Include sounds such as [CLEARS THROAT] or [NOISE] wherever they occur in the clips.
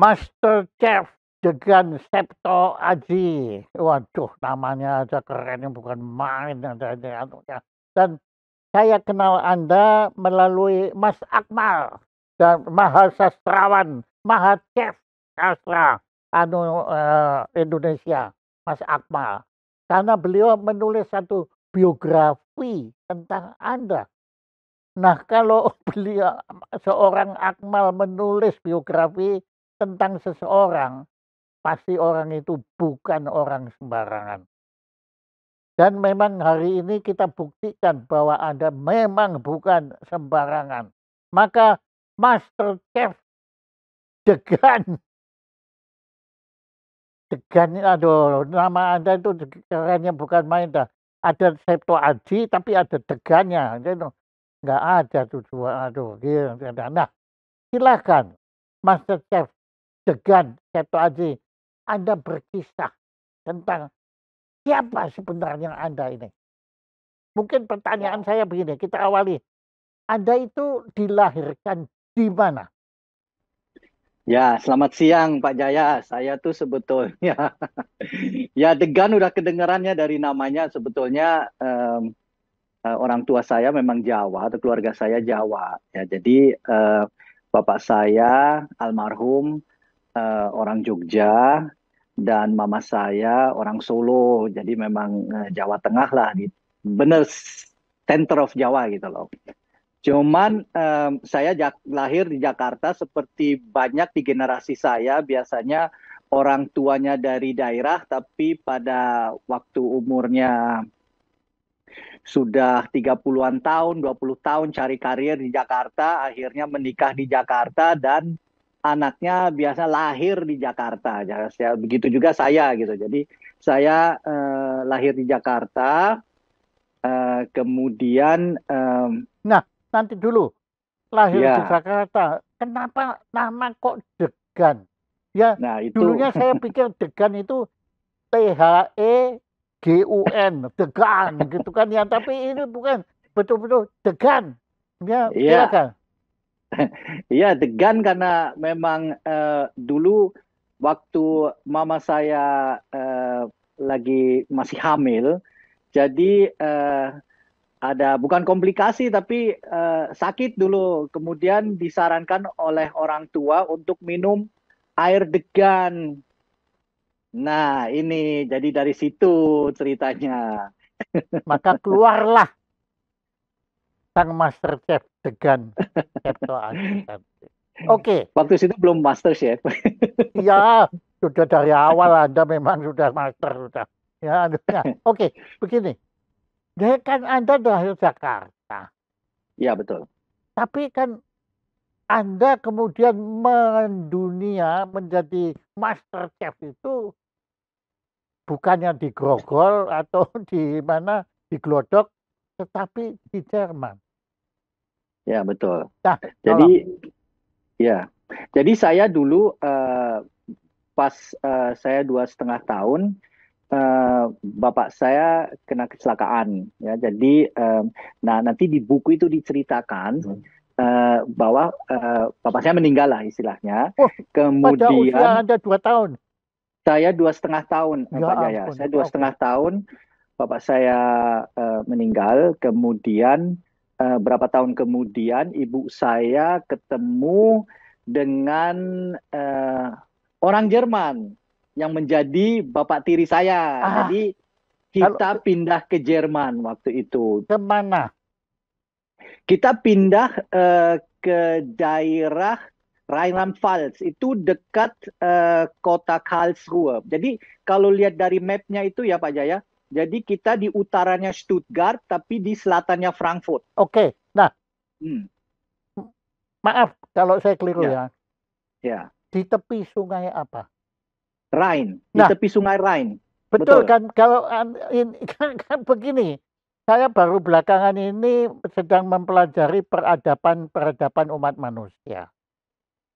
Master Chef Degan Septo Aji. Waduh, namanya aja keren, bukan main. Dan saya kenal Anda melalui Mas Akmal dan mahasastrawan, maha chef sastra anu uh, Indonesia, Mas Akmal. Karena beliau menulis satu biografi tentang Anda. Nah, kalau [LAUGHS] beliau seorang Akmal menulis biografi tentang seseorang, pasti orang itu bukan orang sembarangan. Dan memang hari ini kita buktikan bahwa Anda memang bukan sembarangan. Maka Master Chef Degan. Degan, aduh, nama Anda itu kerennya bukan main dah. Ada Septo Aji, tapi ada Degannya. Gitu. Nggak ada tuh dua, aduh. Gitu. Nah, silakan Master Chef Degan Aji, Anda berkisah tentang siapa sebenarnya Anda ini. Mungkin pertanyaan saya begini, kita awali. Anda itu dilahirkan di mana? Ya, selamat siang Pak Jaya. Saya tuh sebetulnya, [LAUGHS] ya Degan udah kedengarannya dari namanya sebetulnya um, uh, orang tua saya memang Jawa atau keluarga saya Jawa. Ya, jadi uh, bapak saya almarhum uh, orang Jogja dan mama saya orang Solo. Jadi memang uh, Jawa Tengah lah, di bener center of Jawa gitu loh. Cuman um, saya lahir di Jakarta seperti banyak di generasi saya biasanya orang tuanya dari daerah tapi pada waktu umurnya sudah 30-an tahun, 20 tahun cari karir di Jakarta, akhirnya menikah di Jakarta dan anaknya biasa lahir di Jakarta. Ya, begitu juga saya gitu. Jadi saya uh, lahir di Jakarta, uh, kemudian um, nah nanti dulu lahir ya. di Jakarta. Kenapa nama kok Degan? Ya, nah, itu... dulunya saya pikir Degan itu T H E G U N, Degan gitu kan ya. Tapi ini bukan betul-betul Degan. Ya, ya. silakan. [LAUGHS] Iya, degan karena memang uh, dulu waktu mama saya uh, lagi masih hamil, jadi uh, ada bukan komplikasi tapi uh, sakit dulu. Kemudian disarankan oleh orang tua untuk minum air degan. Nah, ini jadi dari situ ceritanya. [LAUGHS] Maka keluarlah sang master chef Degan [LAUGHS] Oke. Okay. Waktu itu belum master chef. Iya, [LAUGHS] sudah dari awal Anda memang sudah master sudah. Ya, ya. Oke, okay, begini. Dia kan Anda dari Jakarta. Iya, betul. Tapi kan Anda kemudian mendunia menjadi master chef itu bukannya di Grogol atau di mana di Glodok tetapi di Jerman. Ya betul. Nah, jadi ya, jadi saya dulu uh, pas uh, saya dua setengah tahun, uh, bapak saya kena kecelakaan. Ya, jadi um, nah nanti di buku itu diceritakan. Hmm. Uh, bahwa uh, bapak saya meninggal lah istilahnya. Oh, Kemudian pada usia anda dua tahun. Saya dua setengah tahun, ya, Pak Jaya. Saya dua setengah tahun bapak saya uh, meninggal, kemudian uh, berapa tahun kemudian ibu saya ketemu dengan uh, orang Jerman yang menjadi bapak tiri saya. Ah, Jadi kita kalau, pindah ke Jerman waktu itu. Ke mana? Kita pindah uh, ke daerah Rheinland-Pfalz itu dekat uh, kota Karlsruhe. Jadi kalau lihat dari mapnya itu ya Pak Jaya, jadi kita di utaranya Stuttgart, tapi di selatannya Frankfurt. Oke, nah, hmm. maaf kalau saya keliru ya. ya. Ya. Di tepi sungai apa? Rhine. Di nah, tepi sungai Rhine. Betul, betul. kan? Kalau ini [LAUGHS] kan, kan begini, saya baru belakangan ini sedang mempelajari peradaban peradaban umat manusia.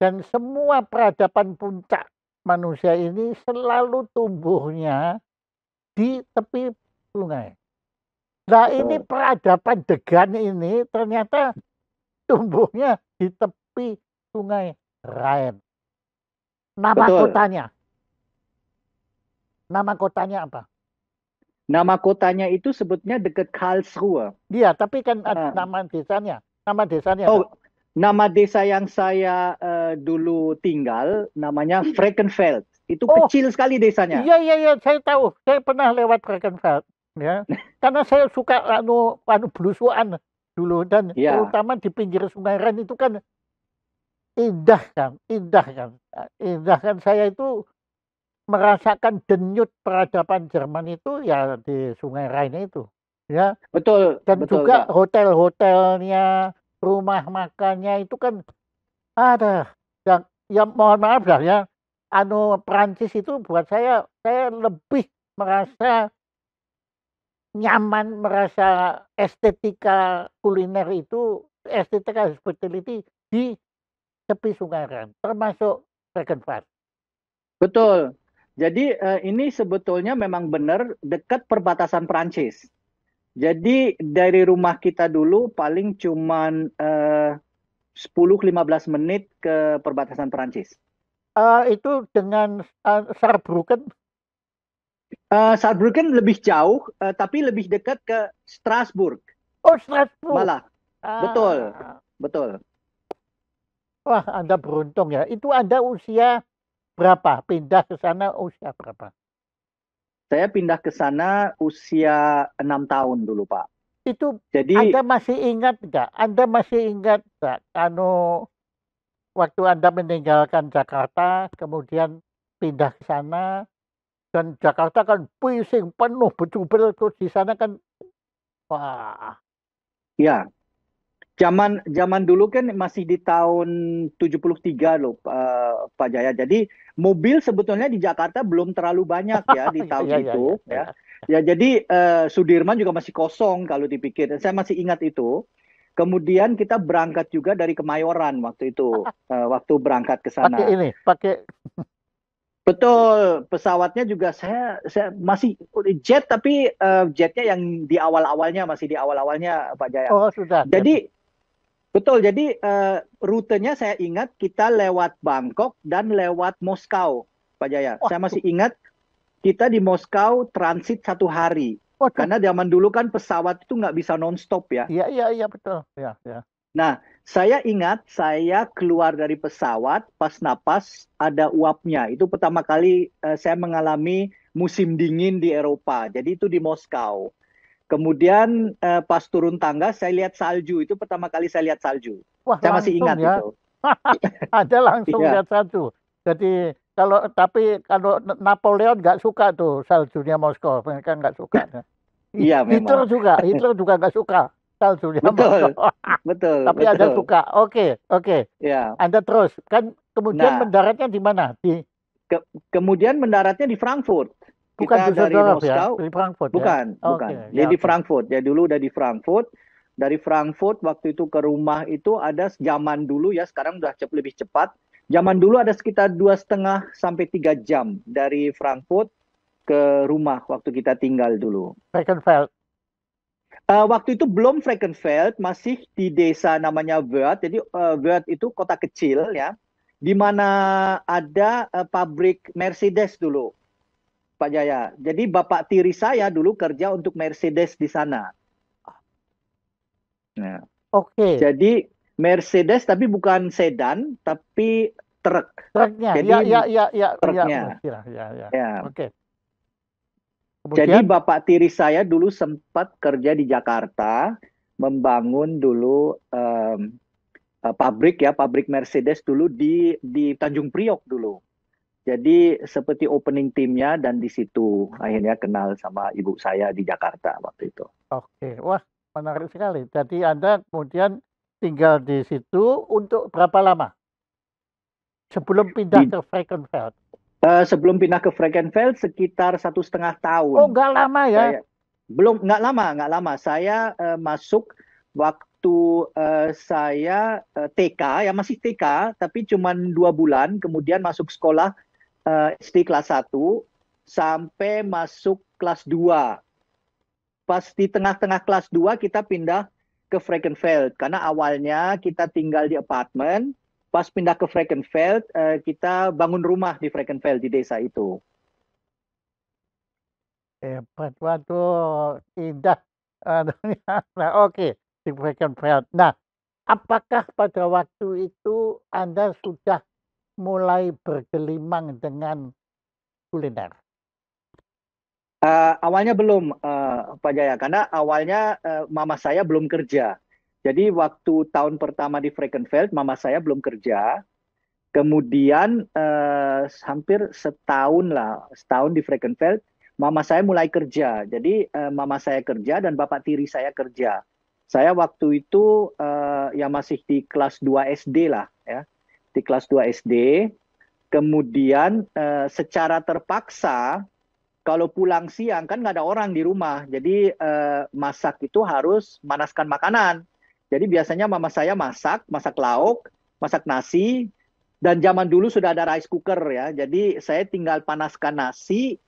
Dan semua peradaban puncak manusia ini selalu tumbuhnya di tepi sungai. Nah ini peradaban degan ini ternyata tumbuhnya di tepi sungai Rhine. Nama Betul. kotanya. Nama kotanya apa? Nama kotanya itu sebetulnya dekat Karlsruhe. Iya, tapi kan ada Ah. nama desanya. Nama desanya. Oh, nama desa yang saya eh, dulu tinggal namanya Frankenfeld. Itu Oh. kecil sekali desanya. Iya, iya, iya, saya tahu. Saya pernah lewat Frankenfeld, ya. [LAUGHS] Karena saya suka anu anu belusuan dulu dan Iya. terutama di pinggir Sungai Ren itu kan indah kan, indah kan. Indah kan saya itu merasakan denyut peradaban Jerman itu ya di Sungai Rhine itu, ya. Betul, Dan betul, juga hotel-hotelnya, rumah makannya itu kan ada yang ya mohon maaf lah ya, anu Prancis itu buat saya saya lebih merasa nyaman, merasa estetika kuliner itu, estetika hospitality di tepi Sungai Ren, termasuk Frankenfeld. Betul. Jadi eh, ini sebetulnya memang benar dekat perbatasan Prancis. Jadi dari rumah kita dulu paling cuman eh, 10-15 menit ke perbatasan Prancis. Eh, itu dengan eh, Saarbrücken Eh, Saarbrücken lebih jauh, eh, tapi lebih dekat ke Strasbourg oh Strasbourg. malah. betul. Ah. Betul. Wah, Anda beruntung ya. Itu Anda usia berapa? Pindah ke sana usia berapa? Saya pindah ke sana usia enam tahun dulu, Pak. Itu Jadi Anda masih ingat nggak? Anda masih ingat nggak? Anu waktu Anda meninggalkan Jakarta, kemudian pindah ke sana, dan Jakarta kan pusing penuh betul-betul terus di sana kan, wah, Ya, zaman zaman dulu kan masih di tahun 73 loh, eh, Pak Jaya. Jadi mobil sebetulnya di Jakarta belum terlalu banyak ya di Iya, [LAUGHS] tahun iya, iya, itu, iya. ya. Ya jadi eh, Sudirman juga masih kosong kalau dipikir. Saya masih ingat itu. Kemudian kita berangkat juga dari Kemayoran waktu itu, [LAUGHS] eh, waktu berangkat ke sana. pakai ini, pakai [LAUGHS] Betul, pesawatnya juga saya saya masih jet tapi eh, jetnya yang di awal-awalnya masih di awal-awalnya Pak Jaya. oh sudah. Jadi betul, jadi eh, rutenya saya ingat kita lewat Bangkok dan lewat Moskow, Pak Jaya. Wah. Saya masih ingat kita di Moskow transit satu hari. Karena zaman dulu kan pesawat itu nggak bisa nonstop ya. Iya, iya, iya betul. Ya, ya. Nah, saya ingat saya keluar dari pesawat pas napas ada uapnya. Itu pertama kali eh, saya mengalami musim dingin di Eropa. Jadi itu di Moskow. Kemudian eh, pas turun tangga saya lihat salju. Itu pertama kali saya lihat salju. Wah, Saya masih ingat ya. itu. [LAUGHS] Ada langsung Iya. lihat satu. Jadi kalau tapi kalau Napoleon nggak suka tuh saljunya Moskow, mereka nggak suka. Iya, [LAUGHS] Hitler memang. juga, Hitler juga nggak suka saljunya Betul, Moskow. [LAUGHS] [LAUGHS] Betul, tapi betul. Anda suka. Oke, oke. Ya. Anda terus kan kemudian Nah. mendaratnya di mana? Di Kemudian mendaratnya di Frankfurt. bukan Kita dari Düsseldorf ya, Moskow. di Frankfurt ya. Bukan, bukan. Oke, Dia ya, di. Frankfurt. Ya dulu udah di Frankfurt. Dari Frankfurt waktu itu ke rumah itu ada zaman dulu ya, sekarang udah cep- lebih cepat. Zaman dulu ada sekitar dua setengah sampai tiga jam dari Frankfurt ke rumah waktu kita tinggal dulu. Frankenfeld. Eh, waktu itu belum Frankenfeld, masih di desa namanya Wörth. Jadi eh, Wörth itu kota kecil ya, di mana ada eh, pabrik Mercedes dulu, Pak Jaya. Jadi bapak tiri saya dulu kerja untuk Mercedes di sana. Nah, Oke. jadi Mercedes tapi bukan sedan, tapi truk. Truknya. jadi ya, ya, ya, ya, truknya. ya, ya, ya. Ya. Oke. Jadi Kemudian bapak tiri saya dulu sempat kerja di Jakarta, membangun dulu eh, pabrik ya, pabrik Mercedes dulu di di Tanjung Priok dulu. Jadi seperti opening timnya dan di situ akhirnya kenal sama ibu saya di Jakarta waktu itu. Oke, wah menarik sekali. Jadi Anda kemudian tinggal di situ untuk berapa lama? Sebelum pindah Di- ke Frankenfeld. Eh, sebelum pindah ke Frankenfeld sekitar satu setengah tahun. Oh, nggak lama ya? Saya- belum nggak lama nggak lama saya eh, masuk waktu eh, saya eh, TK ya masih TK tapi cuma dua bulan kemudian masuk sekolah eh, SD kelas 1 sampai masuk kelas 2 pas di tengah-tengah kelas 2 kita pindah ke Frankenfeld karena awalnya kita tinggal di apartemen pas pindah ke Frankenfeld, uh, kita bangun rumah di Frankenfeld di desa itu. Hebat, waduh, indah. [LAUGHS] Nah, oke, di Frankenfeld. Nah, apakah pada waktu itu Anda sudah mulai bergelimang dengan kuliner? Uh, awalnya belum, uh, Pak Jaya, karena awalnya uh, mama saya belum kerja. Jadi waktu tahun pertama di Frankenfeld, mama saya belum kerja. Kemudian uh, hampir setahun lah, setahun di Frankenfeld, mama saya mulai kerja. Jadi uh, mama saya kerja dan bapak tiri saya kerja. Saya waktu itu uh, ya masih di kelas 2 SD lah, ya, di kelas 2 SD. Kemudian uh, secara terpaksa kalau pulang siang kan nggak ada orang di rumah, jadi uh, masak itu harus manaskan makanan. Jadi biasanya mama saya masak, masak lauk, masak nasi, dan zaman dulu sudah ada rice cooker ya. Jadi saya tinggal panaskan nasi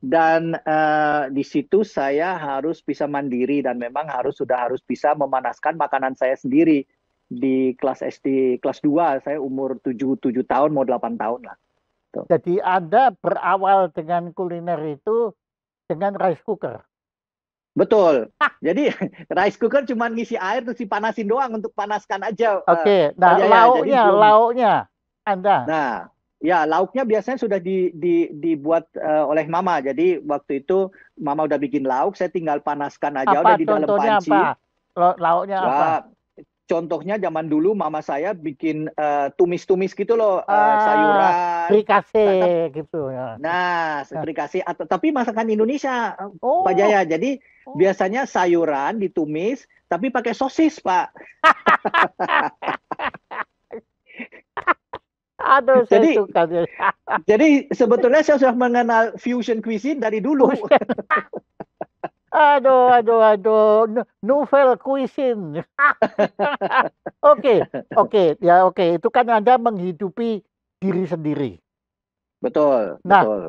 dan uh, di situ saya harus bisa mandiri dan memang harus sudah harus bisa memanaskan makanan saya sendiri di kelas SD kelas 2 saya umur 7 7 tahun mau 8 tahun lah. Tuh. Jadi Anda berawal dengan kuliner itu dengan rice cooker. Betul. Jadi [LAUGHS] rice cooker cuma ngisi air terus dipanasin doang untuk panaskan aja. Oke. Okay. Uh, nah, ya, lauknya, belum... lauknya Anda. Nah, ya lauknya biasanya sudah di, di, dibuat uh, oleh mama. Jadi waktu itu mama udah bikin lauk, saya tinggal panaskan aja apa, udah di dalam panci. Apa? Lauknya ya, apa? contohnya zaman dulu mama saya bikin uh, tumis-tumis gitu loh uh, ah, sayuran frikase nah, gitu ya nah frikase atau tapi masakan Indonesia oh. Pak Jaya jadi oh. biasanya sayuran ditumis tapi pakai sosis Pak [LAUGHS] Aduh, jadi, suka. [LAUGHS] jadi sebetulnya saya sudah mengenal fusion cuisine dari dulu. [LAUGHS] Aduh, aduh, aduh, novel cuisine. Oke, oke, ya oke. Itu kan Anda menghidupi diri sendiri. Betul, nah, betul.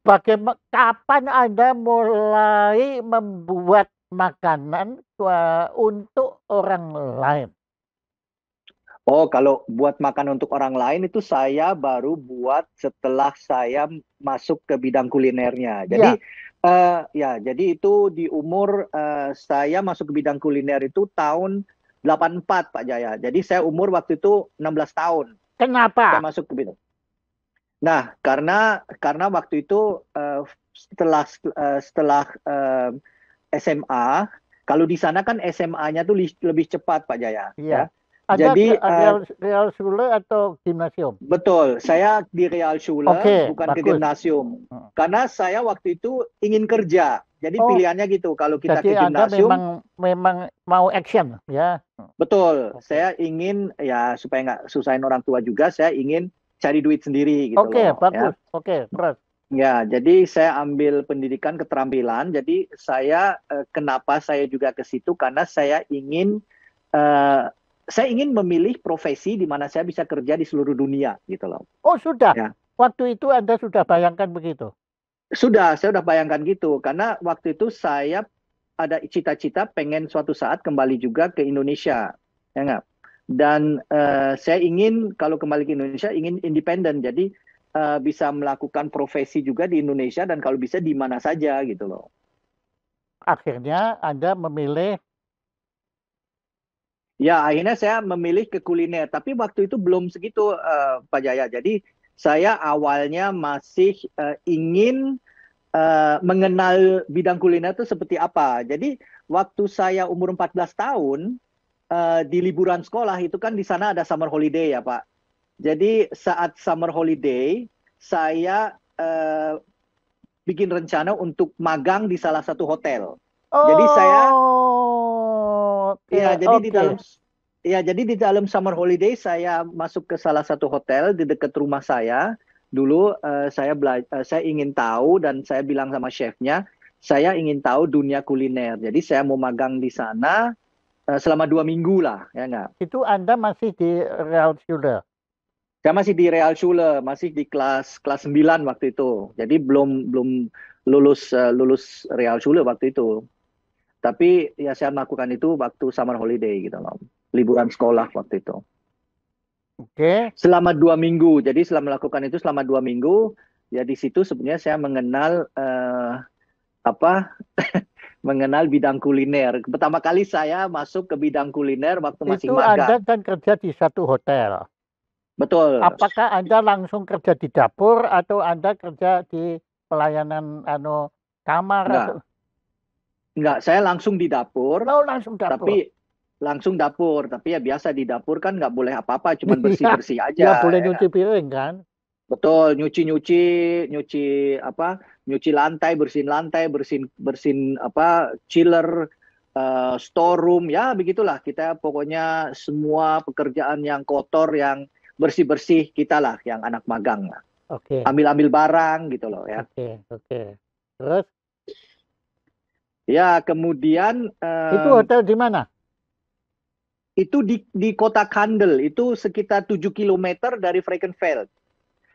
Bagaimana kapan Anda mulai membuat makanan untuk orang lain? Oh, kalau buat makan untuk orang lain itu saya baru buat setelah saya masuk ke bidang kulinernya. Jadi ya Uh, ya, jadi itu di umur uh, saya masuk ke bidang kuliner itu tahun 84 Pak Jaya. Jadi saya umur waktu itu 16 tahun. Kenapa? Saya masuk ke bidang. Nah, karena karena waktu itu uh, setelah uh, setelah uh, SMA, kalau di sana kan SMA-nya tuh lebih cepat Pak Jaya. Iya. Ya. Ada Jadi Real, uh, Real Schule atau gimnasium? Betul, saya di Real Schule okay, bukan bagus. ke gimnasium. Hmm. Karena saya waktu itu ingin kerja. Jadi oh, pilihannya gitu. Kalau kita jadi ke gimnasium memang memang mau action ya. Betul. Okay. Saya ingin ya supaya nggak susahin orang tua juga, saya ingin cari duit sendiri gitu Oke, okay, bagus. Ya. Oke, okay, terus. Ya, jadi saya ambil pendidikan keterampilan. Jadi saya eh, kenapa saya juga ke situ karena saya ingin uh, saya ingin memilih profesi di mana saya bisa kerja di seluruh dunia gitu loh. Oh sudah. Ya. Waktu itu Anda sudah bayangkan begitu? Sudah, saya sudah bayangkan gitu karena waktu itu saya ada cita-cita pengen suatu saat kembali juga ke Indonesia, ya enggak? Dan uh, saya ingin kalau kembali ke Indonesia ingin independen, jadi uh, bisa melakukan profesi juga di Indonesia dan kalau bisa di mana saja gitu loh. Akhirnya Anda memilih Ya, akhirnya saya memilih ke kuliner. Tapi waktu itu belum segitu, uh, Pak Jaya. Jadi saya awalnya masih uh, ingin uh, mengenal bidang kuliner itu seperti apa. Jadi waktu saya umur 14 tahun, uh, di liburan sekolah itu kan di sana ada summer holiday ya Pak. Jadi saat summer holiday, saya uh, bikin rencana untuk magang di salah satu hotel. Oh. Jadi saya okay, ya, jadi okay. di dalam ya jadi di dalam summer holiday saya masuk ke salah satu hotel di dekat rumah saya. Dulu uh, saya bela uh, saya ingin tahu dan saya bilang sama chefnya, saya ingin tahu dunia kuliner. Jadi saya mau magang di sana selama dua minggu lah, ya enggak? Itu Anda masih di Realschule? Saya masih di Realschule, masih di kelas kelas 9 waktu itu. Jadi belum belum lulus uh, lulus Realschule waktu itu. Tapi ya saya melakukan itu waktu summer holiday gitu loh. Liburan sekolah waktu itu. Oke. selama dua minggu. Jadi selama melakukan itu selama dua minggu, ya di situ sebenarnya saya mengenal eh, apa [LAUGHS] mengenal bidang kuliner. Pertama kali saya masuk ke bidang kuliner waktu masih Itu Anda magang. kan kerja di satu hotel. Betul. Apakah Anda langsung kerja di dapur atau Anda kerja di pelayanan anu kamar Enggak. atau Enggak, saya langsung di dapur, Oh, langsung dapur. tapi langsung dapur. Tapi ya biasa di dapur kan nggak boleh apa-apa, cuma Iya. bersih-bersih aja. ya boleh ya. nyuci piring kan? Betul, nyuci-nyuci, nyuci apa? Nyuci lantai, bersihin lantai, bersihin bersihin apa? chiller, eh, storeroom, ya begitulah. Kita pokoknya semua pekerjaan yang kotor, yang bersih-bersih kita lah, yang anak magang lah. Oke. Ambil-ambil barang gitu loh ya. Oke, oke. Terus Ya, kemudian itu eh, hotel di mana? itu di di kota Kandel, itu sekitar 7 km dari Frankenfeld.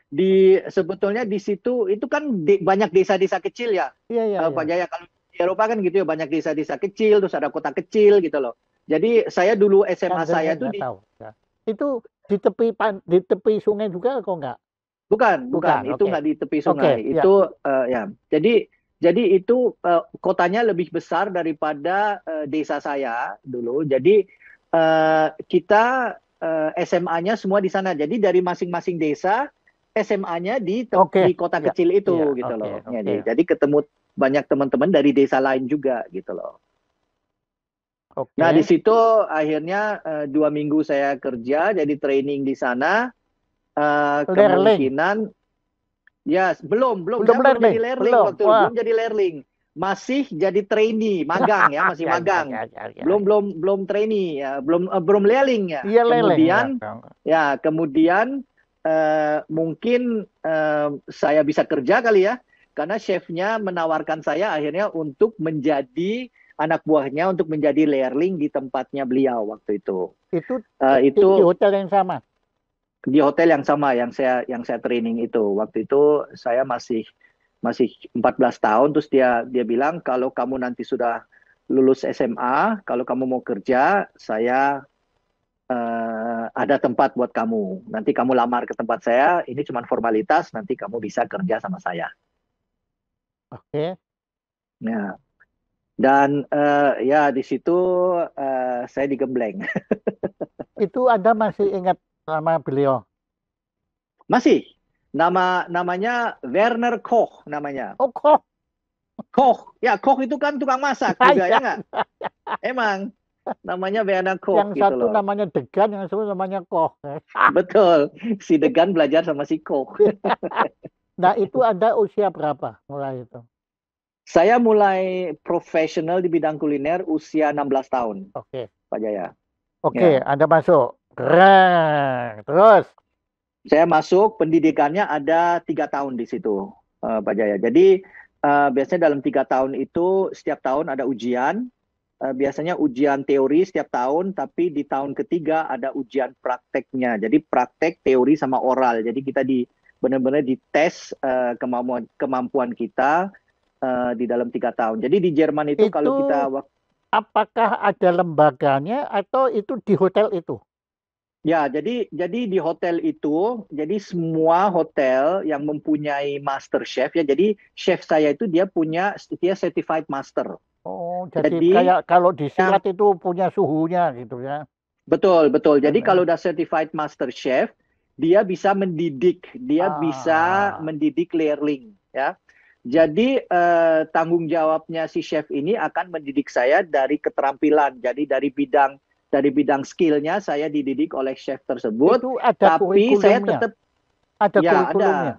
Di sebetulnya di situ itu kan de- banyak desa-desa kecil ya. Iya, iya, iya. Pak Jaya kalau di Eropa kan gitu ya banyak desa-desa kecil terus ada kota kecil gitu loh. Jadi saya dulu SMA Kan saya nggak di tahu. Ya. Itu di tepi pan, di tepi sungai juga kok enggak? bukan bukan Bukan, itu oke. nggak di tepi sungai. ya. Itu eh, ya. Jadi jadi itu eh, kotanya lebih besar daripada eh, desa saya dulu. Jadi eh, kita eh, SMA-nya semua di sana. Jadi dari masing-masing desa SMA-nya di Oke, di kota ya, kecil itu iya, gitu oke, loh. oke. Jadi, jadi ketemu banyak teman-teman dari desa lain juga gitu loh. Oke. Nah, di situ akhirnya eh, dua minggu saya kerja, jadi training di sana. Eh, Learling. kemungkinan, ya belum, belum, Belum belum jadi learling belum. waktu Wah. belum jadi learling, masih jadi trainee, magang ya, masih [LAUGHS] Ya, ya, magang, ya, ya, ya. belum, belum, belum trainee, ya, belum, eh, belum learling ya. Iya leleng. Kemudian, ya. ya, kemudian eh, mungkin eh, saya bisa kerja kali ya, karena chefnya menawarkan saya akhirnya untuk menjadi anak buahnya untuk menjadi learling di tempatnya beliau waktu itu. itu di, itu di hotel yang sama. di hotel yang sama yang saya yang saya training itu. Waktu itu saya masih masih 14 tahun terus dia dia bilang kalau kamu nanti sudah lulus SMA, kalau kamu mau kerja, saya eh, ada tempat buat kamu. Nanti kamu lamar ke tempat saya, ini cuma formalitas, nanti kamu bisa kerja sama saya. Oke. Ya. Dan eh, ya di situ eh, saya digembleng. [LAUGHS] Itu Anda masih ingat nama beliau? Masih nama namanya Werner Koch namanya. Oh, kok. Koch, ya Koch itu kan tukang masak juga ya nggak? Emang namanya Werner Koch yang gitu satu loh. namanya Degan, yang satu namanya Koch. [LAUGHS] Betul, si Degan belajar sama si Koch. [LAUGHS] Nah, itu Anda usia berapa mulai itu? Saya mulai profesional di bidang kuliner usia 16 tahun, Oke. Pak Jaya. Oke, Anda masuk. Keren. Terus. Saya masuk pendidikannya ada tiga tahun di situ, eh, Pak Jaya. Jadi eh, biasanya dalam tiga tahun itu setiap tahun ada ujian. Eh, biasanya ujian teori setiap tahun, tapi di tahun ketiga ada ujian prakteknya. Jadi praktek, teori sama oral. Jadi kita di benar-benar dites eh, kemampuan kemampuan kita eh, di dalam tiga tahun. Jadi di Jerman itu, kalau Itu- kita wak- Apakah ada lembaganya atau itu di hotel itu? Ya, jadi jadi di hotel itu, jadi semua hotel yang mempunyai master chef ya. Jadi chef saya itu dia punya dia certified master. Oh, jadi, Jadi, kayak kalau di silat itu punya suhunya gitu ya. Betul, betul. Jadi kalau udah certified master chef, dia bisa mendidik, dia Ah. bisa mendidik learning ya. Jadi eh, tanggung jawabnya si chef ini akan mendidik saya dari keterampilan. Jadi dari bidang dari bidang skillnya saya dididik oleh chef tersebut. Itu ada Tapi saya tetap ada Ya, kurikulumnya.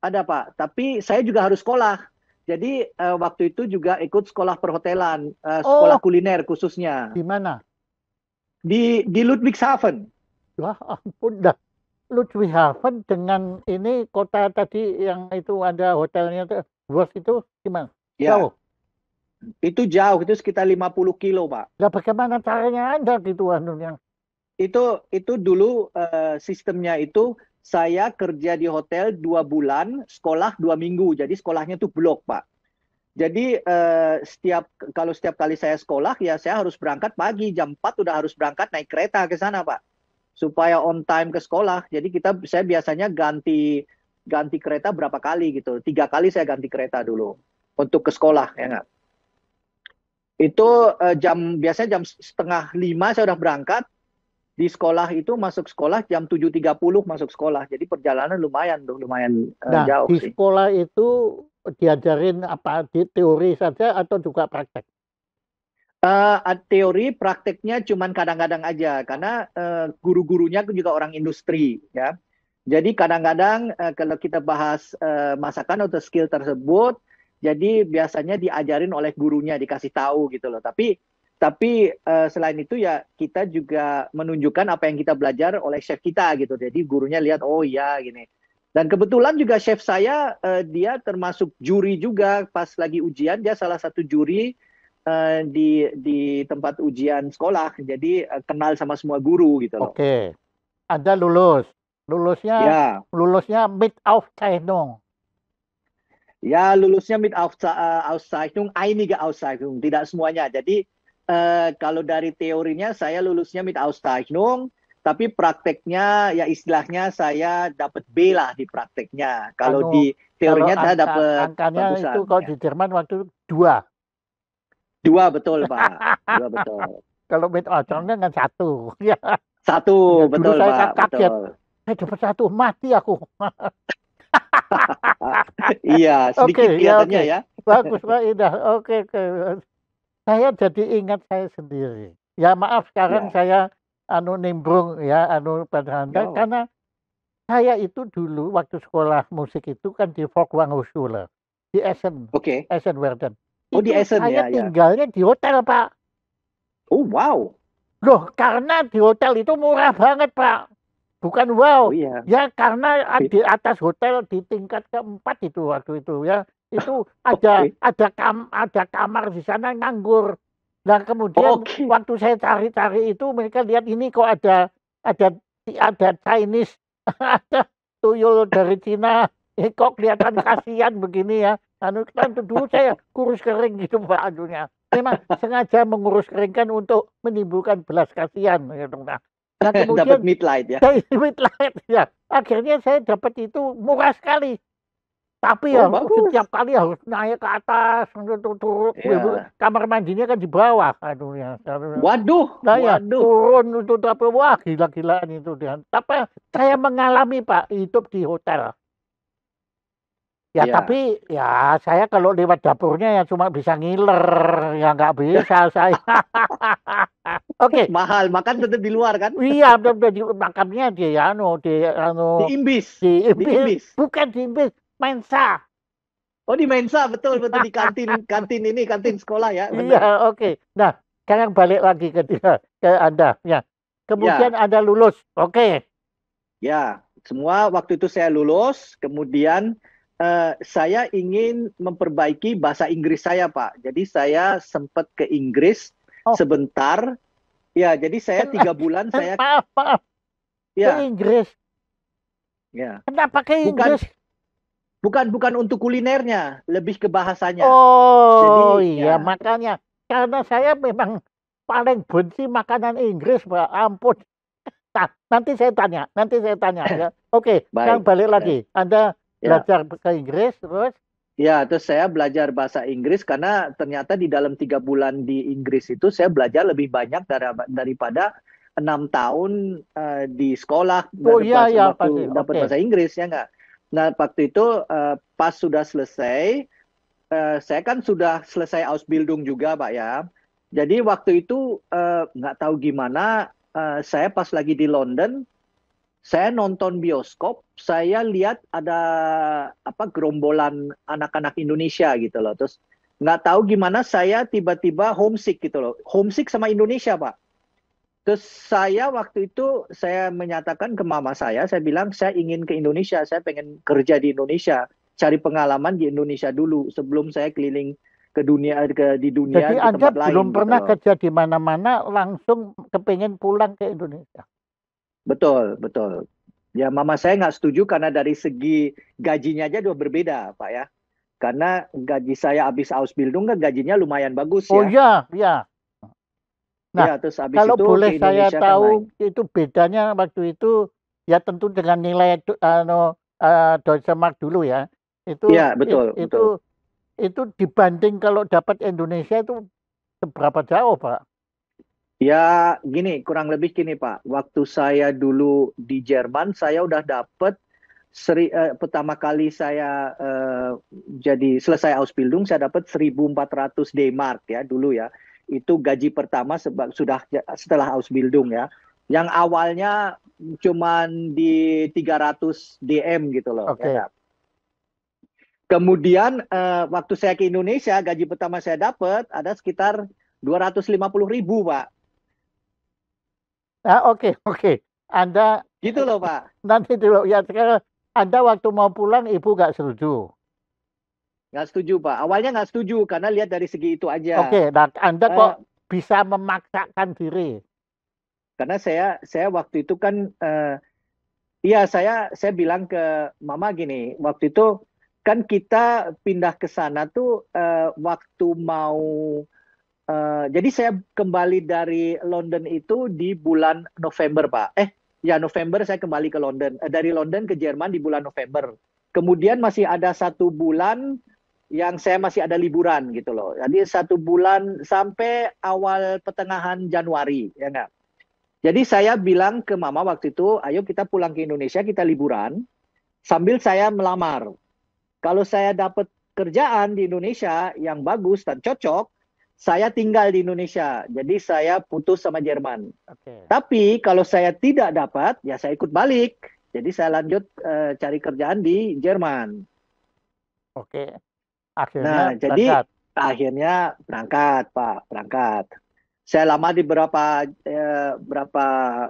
Ada Pak, tapi saya juga harus sekolah. Jadi eh, waktu itu juga ikut sekolah perhotelan, eh, sekolah Oh. kuliner khususnya Di mana? di di Ludwigshafen. Wah, ampun dah. Ludwigshafen dengan ini kota tadi yang itu ada hotelnya tuh, Wurst itu gimana? Ya, Jauh. itu jauh, itu sekitar 50 kilo Pak. Lah bagaimana caranya Anda gitu anu yang Itu itu dulu eh, sistemnya itu saya kerja di hotel dua bulan, sekolah dua minggu. Jadi sekolahnya tuh blok Pak. Jadi eh, setiap kalau setiap kali saya sekolah ya saya harus berangkat pagi jam 4 udah harus berangkat naik kereta ke sana Pak. supaya on time ke sekolah. Jadi kita saya biasanya ganti ganti kereta berapa kali gitu. Tiga kali saya ganti kereta dulu untuk ke sekolah ya nggak. Itu uh, jam biasanya jam setengah lima saya udah berangkat di sekolah itu masuk sekolah jam 7.30 masuk sekolah. Jadi perjalanan lumayan tuh, lumayan uh, Nah, jauh di sih. sekolah itu diajarin apa di teori saja atau juga praktek? Eh, teori prakteknya cuman kadang-kadang aja karena eh, guru-gurunya juga orang industri ya. Jadi kadang-kadang eh, kalau kita bahas eh, masakan atau skill tersebut, jadi biasanya diajarin oleh gurunya dikasih tahu gitu loh. Tapi tapi eh, selain itu ya kita juga menunjukkan apa yang kita belajar oleh chef kita gitu. Jadi gurunya lihat oh iya gini. Dan kebetulan juga chef saya eh, dia termasuk juri juga pas lagi ujian dia salah satu juri eh, di di tempat ujian sekolah. Jadi eh, kenal sama semua guru gitu loh. Oke. Anda lulus. Lulusnya Ya, lulusnya mid of China. ya lulusnya eh, Auszeichnung, einige Auszeichnung, tidak semuanya. Jadi kalau dari teorinya saya lulusnya mit Auszeichnung, tapi prakteknya ya istilahnya saya dapat B lah di prakteknya. Kalau Anu, di teorinya Kalau saya angka- dapat angkanya bagusan, itu kalau ya. di Jerman waktu itu dua. dua betul Pak, [LAUGHS] dua betul. Kalau of China kan satu. Ya, [LAUGHS] Satu Ya, betul saya Pak, kaget. betul. saya dapat satu mati aku. [LAUGHS] Iya, sedikit Oke, ya, kelihatannya oke. ya. Bagus Pak Indah. Oke, oke. Saya jadi ingat saya sendiri. Ya maaf sekarang Ya. saya anu nimbrung ya anu pada Anda Ya. karena saya itu dulu waktu sekolah musik itu kan di Folkwanghochschule di Essen, Oke. Essen Werden. Oh, di Itu Essen, saya ya, ya. tinggalnya di hotel, Pak. Oh, wow. Loh, karena di hotel itu murah banget, Pak. Bukan wow. Oh iya. Ya karena di atas hotel di tingkat keempat itu waktu itu ya itu [LAUGHS] ada Oke. ada kam ada kamar di sana nganggur. Nah kemudian Oke. waktu saya cari-cari itu mereka lihat ini kok ada ada ada Chinese [LAUGHS] ada tuyul dari Cina eh, kok kelihatan kasihan begini ya. Anu kan dulu saya kurus kering gitu pak anunya. Memang sengaja mengurus kering kan untuk menimbulkan belas kasihan gitu. Nah, nah [LAUGHS] Dapat kemudian midlight ya. saya lain ya akhirnya saya dapat itu murah sekali tapi ya Oh, bagus. setiap kali harus naik ke atas turun turun Iya. kamar mandinya kan di bawah anunya Waduh, nah ya waduh. turun untuk apa wah gila-gilaan itu dia tapi saya mengalami pak hidup di hotel ya Iya. tapi ya saya kalau lewat dapurnya ya cuma bisa ngiler ya nggak bisa [LAUGHS] saya [LAUGHS] oke Mahal, makan tetap di luar kan? Iya, udah di makamnya di anu di anu Di imbis. di, Di imbis. bukan di imbis, mensa. Oh di Mensa, betul betul di kantin [LAUGHS] kantin ini kantin sekolah ya. benar. Iya, oke. Nah, sekarang balik lagi ke dia, ke Anda, ya. Kemudian Anda lulus. Oke. Ya, semua waktu itu saya lulus, kemudian eh, saya ingin memperbaiki bahasa Inggris saya, Pak. Jadi saya sempat ke Inggris Oh. sebentar. Ya, jadi saya tiga bulan [LAUGHS] saya Maaf, maaf. Ke ya Inggris. ya Kenapa ke Inggris? bukan bukan untuk kulinernya, lebih ke bahasanya. Oh, Jadi, iya, ya. makanya karena saya memang paling benci makanan Inggris, Pak. Ampun. Nah, nanti saya tanya, nanti saya tanya ya. [LAUGHS] Oke, Baik, sekarang balik lagi. Anda Ya. belajar ke Inggris terus Ya, terus saya belajar bahasa Inggris karena ternyata di dalam tiga bulan di Inggris itu saya belajar lebih banyak dari- daripada enam tahun eh, di sekolah Oh, dapat iya, iya, waktu pasti. dapat Oke. bahasa Inggris ya nggak. Nah, waktu itu eh, pas sudah selesai, eh, saya kan sudah selesai Ausbildung juga, Pak ya. Jadi waktu itu eh, nggak tahu gimana, saya pas lagi di London, saya nonton bioskop, saya lihat ada apa gerombolan anak-anak Indonesia gitu loh. Terus nggak tahu gimana saya tiba-tiba homesick gitu loh. Homesick sama Indonesia, Pak. Terus saya waktu itu saya menyatakan ke mama saya, saya bilang saya ingin ke Indonesia, saya pengen kerja di Indonesia, cari pengalaman di Indonesia dulu sebelum saya keliling ke dunia ke di dunia Jadi di Anda tempat lain belum gitu pernah kerja di mana-mana, langsung kepengen pulang ke Indonesia. Betul, betul. Ya, mama saya nggak setuju karena dari segi gajinya aja udah berbeda, Pak ya. Karena gaji saya habis Ausbildung kan gajinya lumayan bagus Oh ya. iya, iya. Nah, ya, terus habis kalau itu boleh saya kan tahu main. itu bedanya waktu itu ya tentu dengan nilai du- anu eh, Deutsche Mark dulu ya. Itu Iya, it- betul, itu betul. itu dibanding kalau dapat Indonesia itu seberapa jauh, Pak? Ya, gini, kurang lebih gini, Pak. Waktu saya dulu di Jerman, saya udah dapet seri, eh, pertama kali saya eh, jadi selesai Ausbildung, saya dapat 1.400 D-Mark ya dulu ya. Itu gaji pertama sebab sudah setelah Ausbildung ya. Yang awalnya cuman di 300 DM gitu loh. Oke. ya. Kemudian eh, waktu saya ke Indonesia, gaji pertama saya dapat ada sekitar 250 ribu, Pak. Ah, oke, oke. Anda Gitu loh, Pak. [LAUGHS] nanti dulu ya sekarang Anda waktu mau pulang ibu nggak setuju. Nggak setuju, Pak. Awalnya nggak setuju karena lihat dari segi itu aja. Oke, nah Anda Eh, kok bisa memaksakan diri? karena saya saya waktu itu kan eh, iya saya saya bilang ke mama gini, waktu itu kan kita pindah ke sana tuh eh, waktu mau eh, jadi saya kembali dari London itu di bulan November, Pak. Eh, ya November saya kembali ke London. Eh, dari London ke Jerman di bulan November. Kemudian masih ada satu bulan yang saya masih ada liburan gitu loh. Jadi satu bulan sampai awal pertengahan Januari, ya nggak? Jadi saya bilang ke mama waktu itu, ayo kita pulang ke Indonesia, kita liburan, sambil saya melamar. Kalau saya dapat kerjaan di Indonesia yang bagus dan cocok, saya tinggal di Indonesia. Jadi saya putus sama Jerman. Oke. Tapi kalau saya tidak dapat, ya saya ikut balik. Jadi saya lanjut eh, cari kerjaan di Jerman. Oke. Nah, Akhirnya jadi berangkat. akhirnya berangkat, Pak, berangkat. Saya lama di beberapa eh, berapa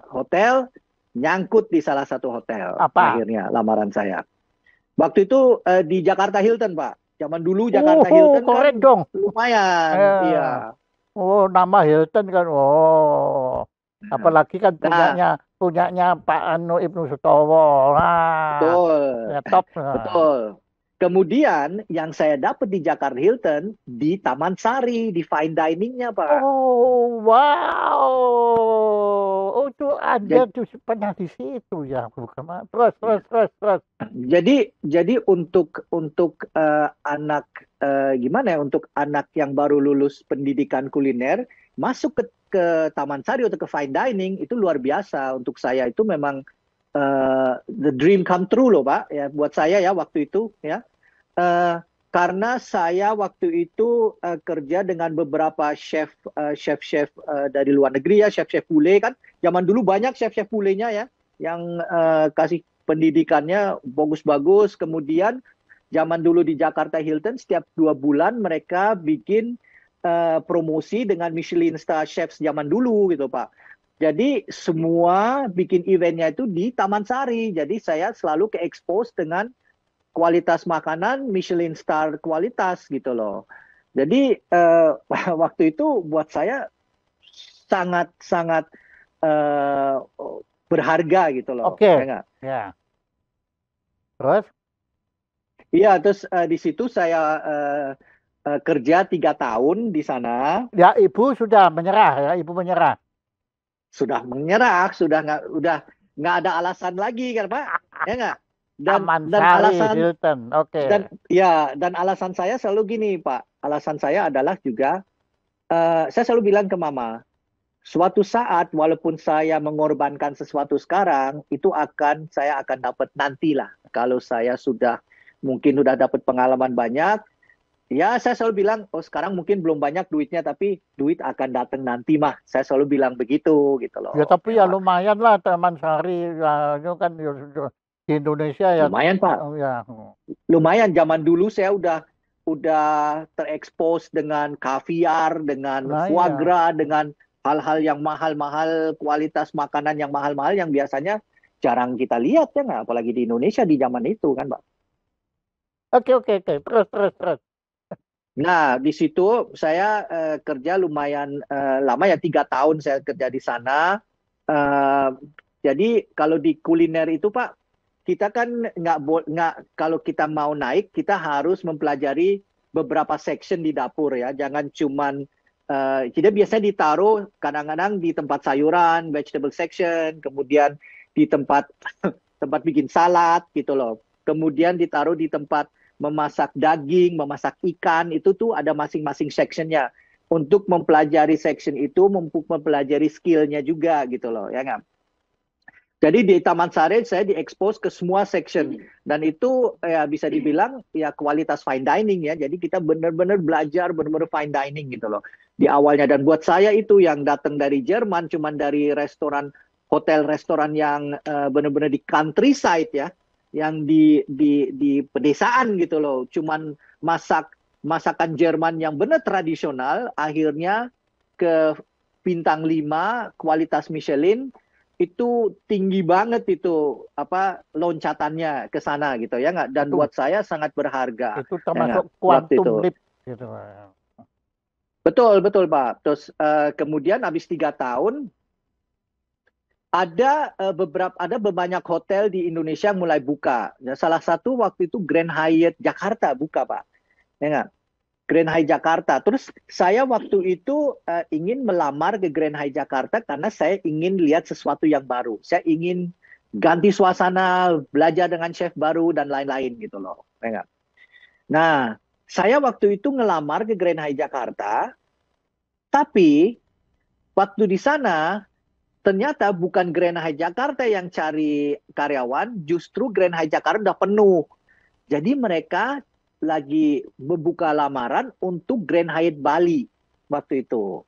hotel, nyangkut di salah satu hotel. Apa? Akhirnya lamaran saya. Waktu itu eh, di Jakarta Hilton, Pak. Zaman dulu Jakarta Oh, Hilton kan keren dong. lumayan, Eh. iya. Oh, nama Hilton kan. Oh. Apalagi kan Nah. punyanya punyanya Pak Anu Ibnu Sutowo. Nah, Betul. ya top. Nah. Betul. Kemudian yang saya dapat di Jakarta Hilton di Taman Sari di fine diningnya Pak. Oh, wow. Oh, itu Anda tuh pernah di situ ya, bukan? Terus, terus, terus, terus. Jadi jadi untuk untuk eh, anak eh, gimana ya untuk anak yang baru lulus pendidikan kuliner masuk ke ke Taman Sari atau ke fine dining itu luar biasa untuk saya itu memang eh, the dream come true loh Pak ya buat saya ya waktu itu ya. Eh, karena saya waktu itu eh, kerja dengan beberapa chef eh, chef-chef eh, dari luar negeri ya, chef-chef bule kan. Zaman dulu banyak chef-chef bulenya ya yang kasih pendidikannya bagus-bagus. Kemudian zaman dulu di Jakarta Hilton setiap dua bulan mereka bikin eh, promosi dengan Michelin Star Chefs zaman dulu gitu Pak. Jadi semua bikin eventnya itu di Taman Sari. Jadi saya selalu ke expose dengan kualitas makanan Michelin Star kualitas gitu loh. Jadi eh, [LAUGHS] waktu itu buat saya sangat sangat eh, berharga gitu loh. Oke. Ya nggak? Ya. Terus? Iya, terus eh, di situ saya eh, eh, kerja tiga tahun di sana, Ya, Ibu sudah menyerah ya, Ibu menyerah. sudah menyerah, sudah nggak udah nggak ada alasan lagi kan Pak, ya nggak? Dan Taman dan Sari alasan Hilton. Oke. dan ya dan alasan saya selalu gini Pak, alasan saya adalah juga eh, saya selalu bilang ke Mama, suatu saat walaupun saya mengorbankan sesuatu sekarang, itu akan saya akan dapat nantilah kalau saya sudah mungkin sudah dapat pengalaman banyak. Ya, saya selalu bilang, oh sekarang mungkin belum banyak duitnya, tapi duit akan datang nanti mah. Saya selalu bilang begitu, gitu loh. Ya tapi ya Pak. lumayan lah Taman Sari ya, itu kan ya, di Indonesia ya. Lumayan Pak, Oh, ya. lumayan. Zaman dulu saya udah udah terekspos dengan kaviar, dengan Nah, foie iya. gras, dengan hal-hal yang mahal-mahal, kualitas makanan yang mahal-mahal yang biasanya jarang kita lihat ya nggak? Apalagi di Indonesia di zaman itu kan, Pak. Oke oke oke terus terus terus. Nah, di situ saya eh, kerja lumayan eh, lama ya tiga tahun saya kerja di sana. Eh, jadi kalau di kuliner itu Pak, kita kan nggak nggak kalau kita mau naik kita harus mempelajari beberapa section di dapur ya. Jangan cuman uh, kita biasa ditaruh kadang-kadang di tempat sayuran, vegetable section, kemudian di tempat [LAUGHS] tempat bikin salad gitu loh. Kemudian ditaruh di tempat memasak daging, memasak ikan, itu tuh ada masing-masing sectionnya. Untuk mempelajari section itu, mempelajari skillnya juga gitu loh, ya nggak? Jadi di Taman Sari saya diekspos ke semua section. Dan itu ya bisa dibilang ya kualitas fine dining ya. Jadi kita benar-benar belajar benar-benar fine dining gitu loh. Di awalnya. Dan buat saya itu yang datang dari Jerman cuman dari restoran hotel restoran yang uh, benar-benar di countryside ya, yang di di di pedesaan gitu loh. Cuman masak masakan Jerman yang benar tradisional akhirnya ke bintang 5 kualitas Michelin itu tinggi banget itu apa loncatannya ke sana gitu ya nggak? Dan itu, buat saya sangat berharga itu ya termasuk ya, quantum leap gitu betul betul pak. Terus uh, kemudian habis tiga tahun ada uh, beberapa ada banyak hotel di Indonesia mulai buka. Ya, salah satu waktu itu Grand Hyatt Jakarta buka pak. Ya nggak Grand Hyatt Jakarta. Terus saya waktu itu uh, ingin melamar ke Grand Hyatt Jakarta karena saya ingin lihat sesuatu yang baru. Saya ingin ganti suasana, belajar dengan chef baru dan lain-lain gitu loh. Ya nah, saya waktu itu ngelamar ke Grand Hyatt Jakarta, tapi waktu di sana ternyata bukan Grand Hyatt Jakarta yang cari karyawan, justru Grand Hyatt Jakarta udah penuh. Jadi mereka lagi membuka lamaran untuk Grand Hyatt Bali waktu itu.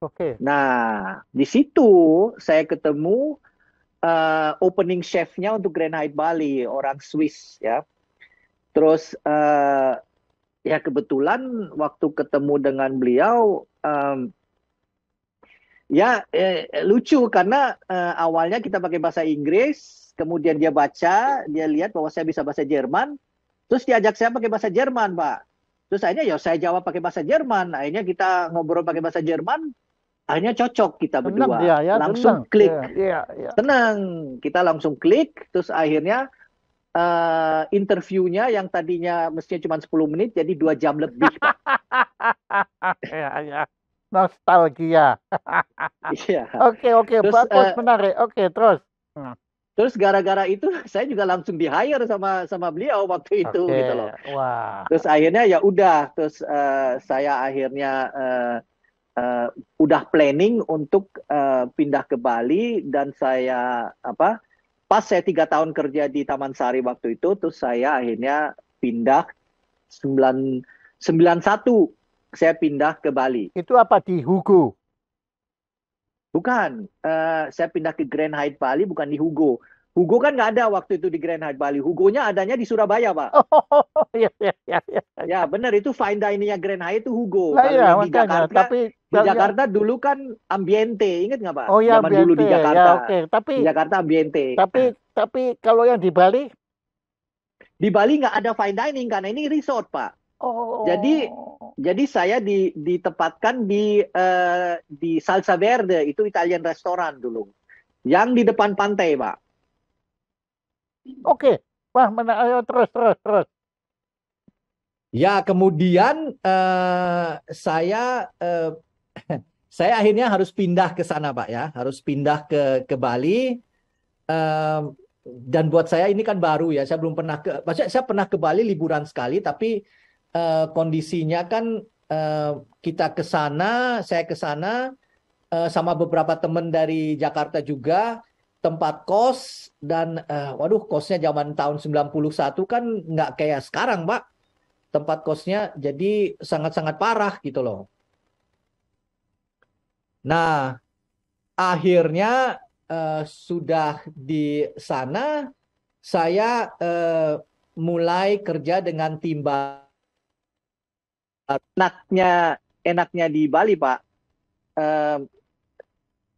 Oke. Okay. Nah, di situ saya ketemu uh, opening chefnya untuk Grand Hyatt Bali, orang Swiss ya. Terus uh, ya kebetulan waktu ketemu dengan beliau um, ya eh, lucu karena uh, awalnya kita pakai bahasa Inggris, kemudian dia baca, dia lihat bahwa saya bisa bahasa Jerman, Terus diajak saya pakai bahasa Jerman, Pak. Terus akhirnya ya saya jawab pakai bahasa Jerman. Akhirnya kita ngobrol pakai bahasa Jerman. Akhirnya cocok kita berdua. dia, ya, langsung tenang. klik. Ya, ya, ya. Tenang. Kita langsung klik. Terus akhirnya uh, interviewnya yang tadinya mestinya cuma 10 menit jadi dua jam lebih. [LAUGHS] ya, ya. Nostalgia. [LAUGHS] Iya. Oke, oke. Bagus, uh, menarik. Oke, terus. Hmm. Terus gara-gara itu [LAUGHS] saya juga langsung di hire sama sama beliau waktu itu okay. gitu loh. Wah. Terus akhirnya ya udah, terus uh, saya akhirnya uh, uh, udah planning untuk uh, pindah ke Bali dan saya apa? Pas saya tiga tahun kerja di Taman Sari waktu itu, terus saya akhirnya pindah sembilan sembilan satu saya pindah ke Bali. Itu apa di Hugo? Bukan, uh, saya pindah ke Grand Hyatt Bali bukan di Hugo. Hugo kan nggak ada waktu itu di Grand Hyatt Bali. Hugonya adanya di Surabaya, Pak. [LAUGHS] Oh, iya, iya, iya, iya. Ya, benar itu fine dining-nya Grand Hyatt itu Hugo. Nah, Kalau iya, di makanya, Jakarta, tapi di Jakarta dulu kan Ambiente, ingat nggak Pak? Oh iya, Zaman dulu di ya, Jakarta. Ya, okay. Tapi di Jakarta Ambiente. Tapi tapi kalau yang di Bali? Di Bali nggak ada fine dining karena ini resort, Pak. Oh. Jadi jadi saya di, ditempatkan di uh, di Salsa Verde itu Italian restoran dulu. Yang di depan pantai, Pak. Oke. Wah, mana ayo terus terus terus. Ya, kemudian uh, saya uh, [LAUGHS] saya akhirnya harus pindah ke sana, Pak ya. Harus pindah ke ke Bali. Uh, dan buat saya ini kan baru ya. Saya belum pernah ke maksudnya saya pernah ke Bali liburan sekali tapi uh, kondisinya kan uh, kita ke sana, saya ke sana uh, sama beberapa teman dari Jakarta juga tempat kos dan uh, waduh kosnya zaman tahun 91 kan nggak kayak sekarang, Pak. Tempat kosnya jadi sangat-sangat parah gitu loh. Nah, akhirnya uh, sudah di sana saya uh, mulai kerja dengan timba enaknya enaknya di Bali pak.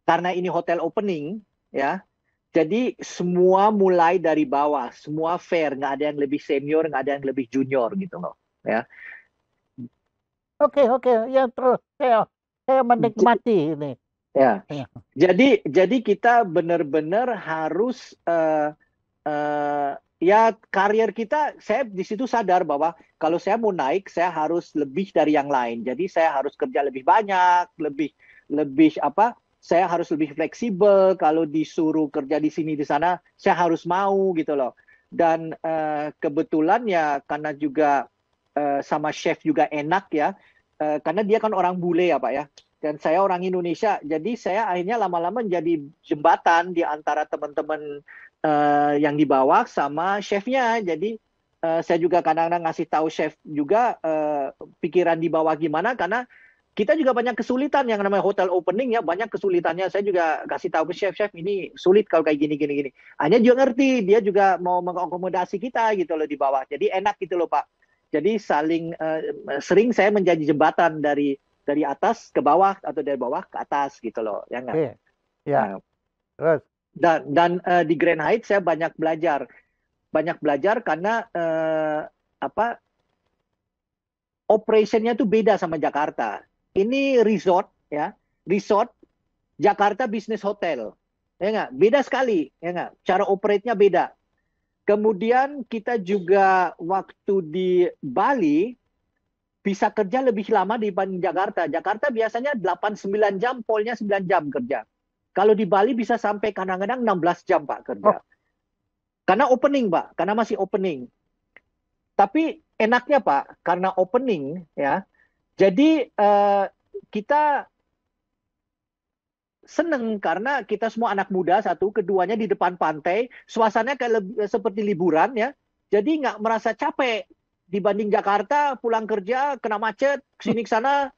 Karena ini hotel opening ya. Jadi semua mulai dari bawah semua fair nggak ada yang lebih senior nggak ada yang lebih junior gitu loh ya. Oke oke ya terus saya saya menikmati ini. ya, ya. jadi jadi kita benar-benar harus uh, uh, ya karir kita saya di situ sadar bahwa kalau saya mau naik saya harus lebih dari yang lain. Jadi saya harus kerja lebih banyak, lebih lebih apa? Saya harus lebih fleksibel. Kalau disuruh kerja di sini di sana, saya harus mau gitu loh. Dan uh, kebetulan ya karena juga uh, sama chef juga enak ya, uh, karena dia kan orang bule ya pak ya. Dan saya orang Indonesia, jadi saya akhirnya lama-lama menjadi jembatan di antara teman-teman uh, yang di bawah sama chefnya. Jadi uh, saya juga kadang-kadang ngasih tahu chef juga uh, pikiran di bawah gimana karena kita juga banyak kesulitan yang namanya hotel opening ya banyak kesulitannya. Saya juga kasih tahu ke chef chef ini sulit kalau kayak gini gini gini. Hanya juga ngerti dia juga mau mengakomodasi kita gitu loh di bawah. Jadi enak gitu loh pak. Jadi saling uh, sering saya menjadi jembatan dari dari atas ke bawah atau dari bawah ke atas gitu loh ya nggak? Yeah. ya nah, terus dan dan uh, di Grand Heights saya banyak belajar. Banyak belajar karena uh, apa operationnya tuh beda sama Jakarta. Ini resort ya resort Jakarta Business Hotel. Ya nggak? Beda sekali ya nggak? Cara operate-nya beda. Kemudian kita juga waktu di Bali bisa kerja lebih lama dibanding Jakarta. Jakarta biasanya 8-9 jam polnya 9 jam kerja kalau di Bali bisa sampai kadang-kadang 16 jam Pak kerja. Oh. Karena opening Pak, karena masih opening. Tapi enaknya Pak, karena opening ya, jadi uh, kita seneng karena kita semua anak muda satu, keduanya di depan pantai, suasananya kayak lebih, seperti liburan ya. Jadi nggak merasa capek dibanding Jakarta pulang kerja kena macet sini ke sana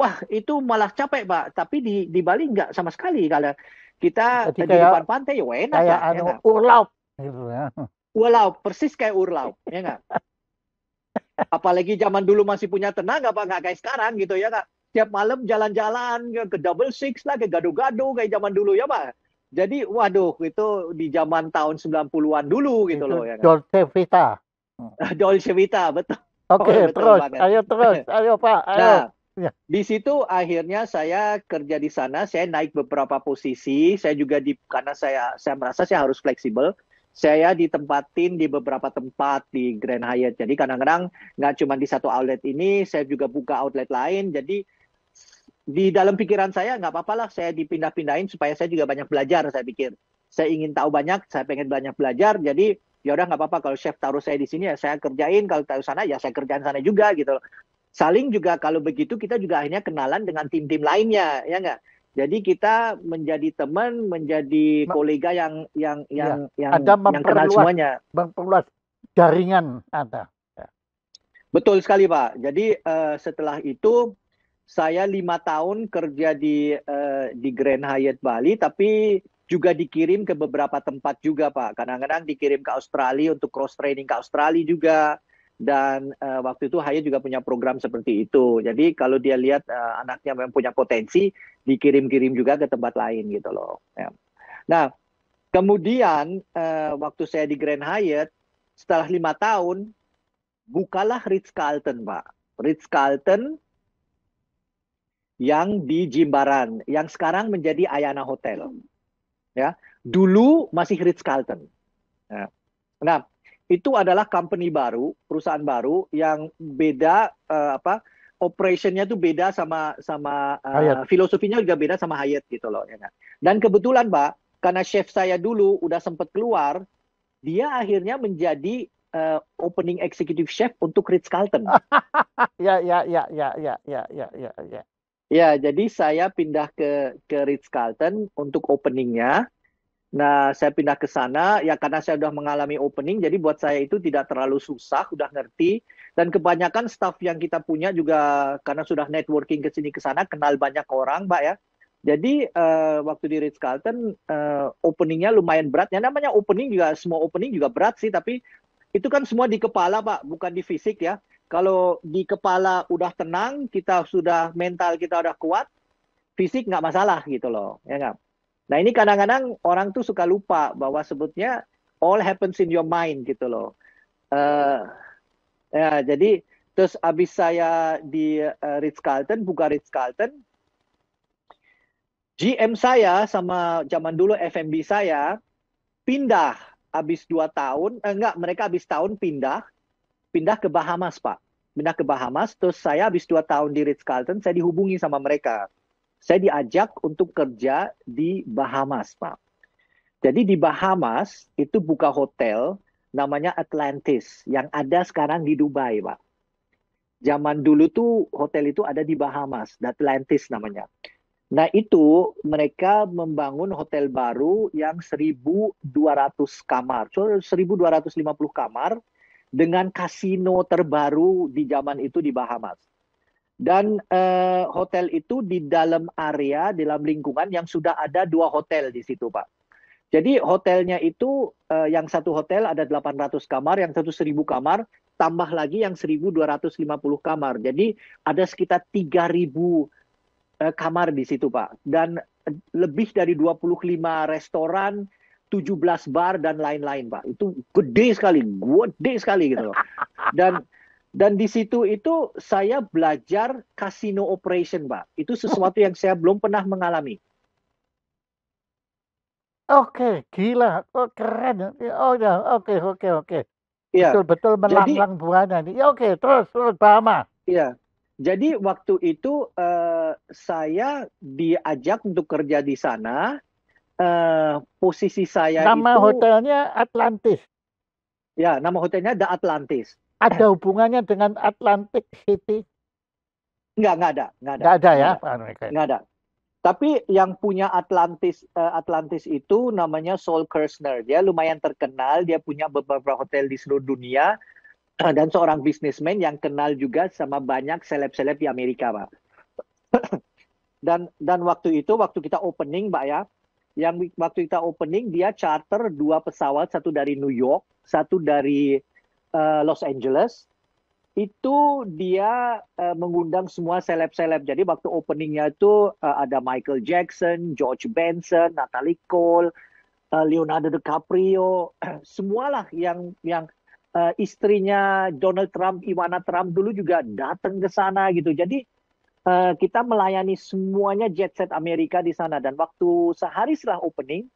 wah itu malah capek pak. Tapi di di Bali nggak sama sekali. Kalau kita Jadi di depan pantai ya enak kayak pak, anu, ya urlaub gitu ya. Urlaub persis kayak urlaub ya nggak? [LAUGHS] Apalagi zaman dulu masih punya tenaga pak. Nggak kayak sekarang gitu ya kak. Tiap malam jalan-jalan ke double six lah ke gado-gado kayak zaman dulu ya pak. Jadi waduh itu di zaman tahun 90-an dulu gitu itu loh ya Dolce Vita. [LAUGHS] Dolce Vita betul. Oke, okay, oh, terus, banget. ayo terus, [LAUGHS] ayo Pak, ayo. Nah, Ya. Di situ akhirnya saya kerja di sana, saya naik beberapa posisi. Saya juga di karena saya saya merasa saya harus fleksibel. Saya ditempatin di beberapa tempat di Grand Hyatt. Jadi kadang-kadang nggak cuma di satu outlet ini, saya juga buka outlet lain. Jadi di dalam pikiran saya nggak apa-apa lah saya dipindah-pindahin supaya saya juga banyak belajar. Saya pikir saya ingin tahu banyak, saya pengen banyak belajar. Jadi ya udah nggak apa-apa kalau chef taruh saya di sini ya saya kerjain kalau taruh sana ya saya kerjain sana juga gitu saling juga kalau begitu kita juga akhirnya kenalan dengan tim-tim lainnya ya enggak jadi kita menjadi teman menjadi kolega yang yang yang ya, yang, ada yang kenal semuanya. memperluas jaringan ada. Ya. betul sekali pak. Jadi uh, setelah itu saya lima tahun kerja di uh, di Grand Hyatt Bali tapi juga dikirim ke beberapa tempat juga pak. Kadang-kadang dikirim ke Australia untuk cross training ke Australia juga dan uh, waktu itu Hayat juga punya program seperti itu. Jadi kalau dia lihat uh, anaknya memang punya potensi, dikirim-kirim juga ke tempat lain gitu loh. Ya. Nah, kemudian uh, waktu saya di Grand Hyatt, setelah lima tahun, bukalah Ritz Carlton, Pak. Ritz Carlton yang di Jimbaran, yang sekarang menjadi Ayana Hotel. Ya, dulu masih Ritz Carlton. Ya. Nah, itu adalah company baru, perusahaan baru yang beda uh, apa operationnya tuh beda sama sama uh, filosofinya juga beda sama Hyatt gitu loh ya kan. Dan kebetulan Pak, karena chef saya dulu udah sempat keluar, dia akhirnya menjadi uh, opening executive chef untuk Ritz Carlton. [LAUGHS] ya ya ya ya ya ya ya ya ya. Ya, jadi saya pindah ke ke Ritz Carlton untuk openingnya Nah, saya pindah ke sana ya karena saya sudah mengalami opening, jadi buat saya itu tidak terlalu susah, sudah ngerti. Dan kebanyakan staff yang kita punya juga karena sudah networking ke sini ke sana, kenal banyak orang, Mbak ya. Jadi uh, waktu di Ritz Carlton uh, openingnya lumayan berat. Ya namanya opening juga semua opening juga berat sih, tapi itu kan semua di kepala, Pak, bukan di fisik ya. Kalau di kepala udah tenang, kita sudah mental kita udah kuat, fisik nggak masalah gitu loh, ya nggak? Nah ini kadang-kadang orang tuh suka lupa bahwa sebutnya all happens in your mind gitu loh. Uh, ya jadi terus abis saya di uh, Ritz Carlton buka Ritz Carlton, GM saya sama zaman dulu FMB saya pindah habis dua tahun, eh, enggak, mereka habis tahun pindah, pindah ke Bahamas, Pak. Pindah ke Bahamas, terus saya habis dua tahun di Ritz-Carlton, saya dihubungi sama mereka. Saya diajak untuk kerja di Bahamas, Pak. Jadi di Bahamas itu buka hotel namanya Atlantis yang ada sekarang di Dubai, Pak. Zaman dulu tuh hotel itu ada di Bahamas, Atlantis namanya. Nah itu mereka membangun hotel baru yang 1.200 kamar, so 1.250 kamar dengan kasino terbaru di zaman itu di Bahamas. Dan eh, hotel itu di dalam area, di dalam lingkungan yang sudah ada dua hotel di situ Pak. Jadi hotelnya itu eh, yang satu hotel ada 800 kamar, yang satu 1000 kamar, tambah lagi yang 1250 kamar. Jadi ada sekitar 3000 Eh, kamar di situ Pak dan eh, lebih dari 25 restoran 17 bar dan lain-lain Pak itu gede sekali gede sekali gitu loh dan dan di situ itu saya belajar casino operation Pak itu sesuatu yang saya belum pernah mengalami Oke, gila, oh keren. Oh ya, oke, oke, oke. Iya. Betul-betul melanglang buana nih. Ya, oke, terus, terus Bahama. Iya. Jadi waktu itu uh, saya diajak untuk kerja di sana. Uh, posisi saya nama itu hotelnya Atlantis. Ya, nama hotelnya The Atlantis. Ada hubungannya dengan Atlantic City? Enggak, enggak ada, enggak ada. Enggak ada ya, Enggak ada. Tapi yang punya Atlantis uh, Atlantis itu namanya Saul Kersner. Dia lumayan terkenal, dia punya beberapa hotel di seluruh dunia dan seorang bisnismen yang kenal juga sama banyak seleb-seleb di Amerika, Pak. [CLEARS THROAT] dan dan waktu itu waktu kita opening, Pak ya, yang waktu kita opening dia charter dua pesawat, satu dari New York, satu dari Los Angeles. Itu dia uh, mengundang semua seleb-seleb. Jadi waktu openingnya itu uh, ada Michael Jackson, George Benson, Natalie Cole, Leonardo DiCaprio, [CLEARS THROAT] semualah yang yang uh, istrinya Donald Trump, Ivana Trump dulu juga datang ke sana gitu. Jadi uh, kita melayani semuanya jet set Amerika di sana dan waktu sehari setelah opening,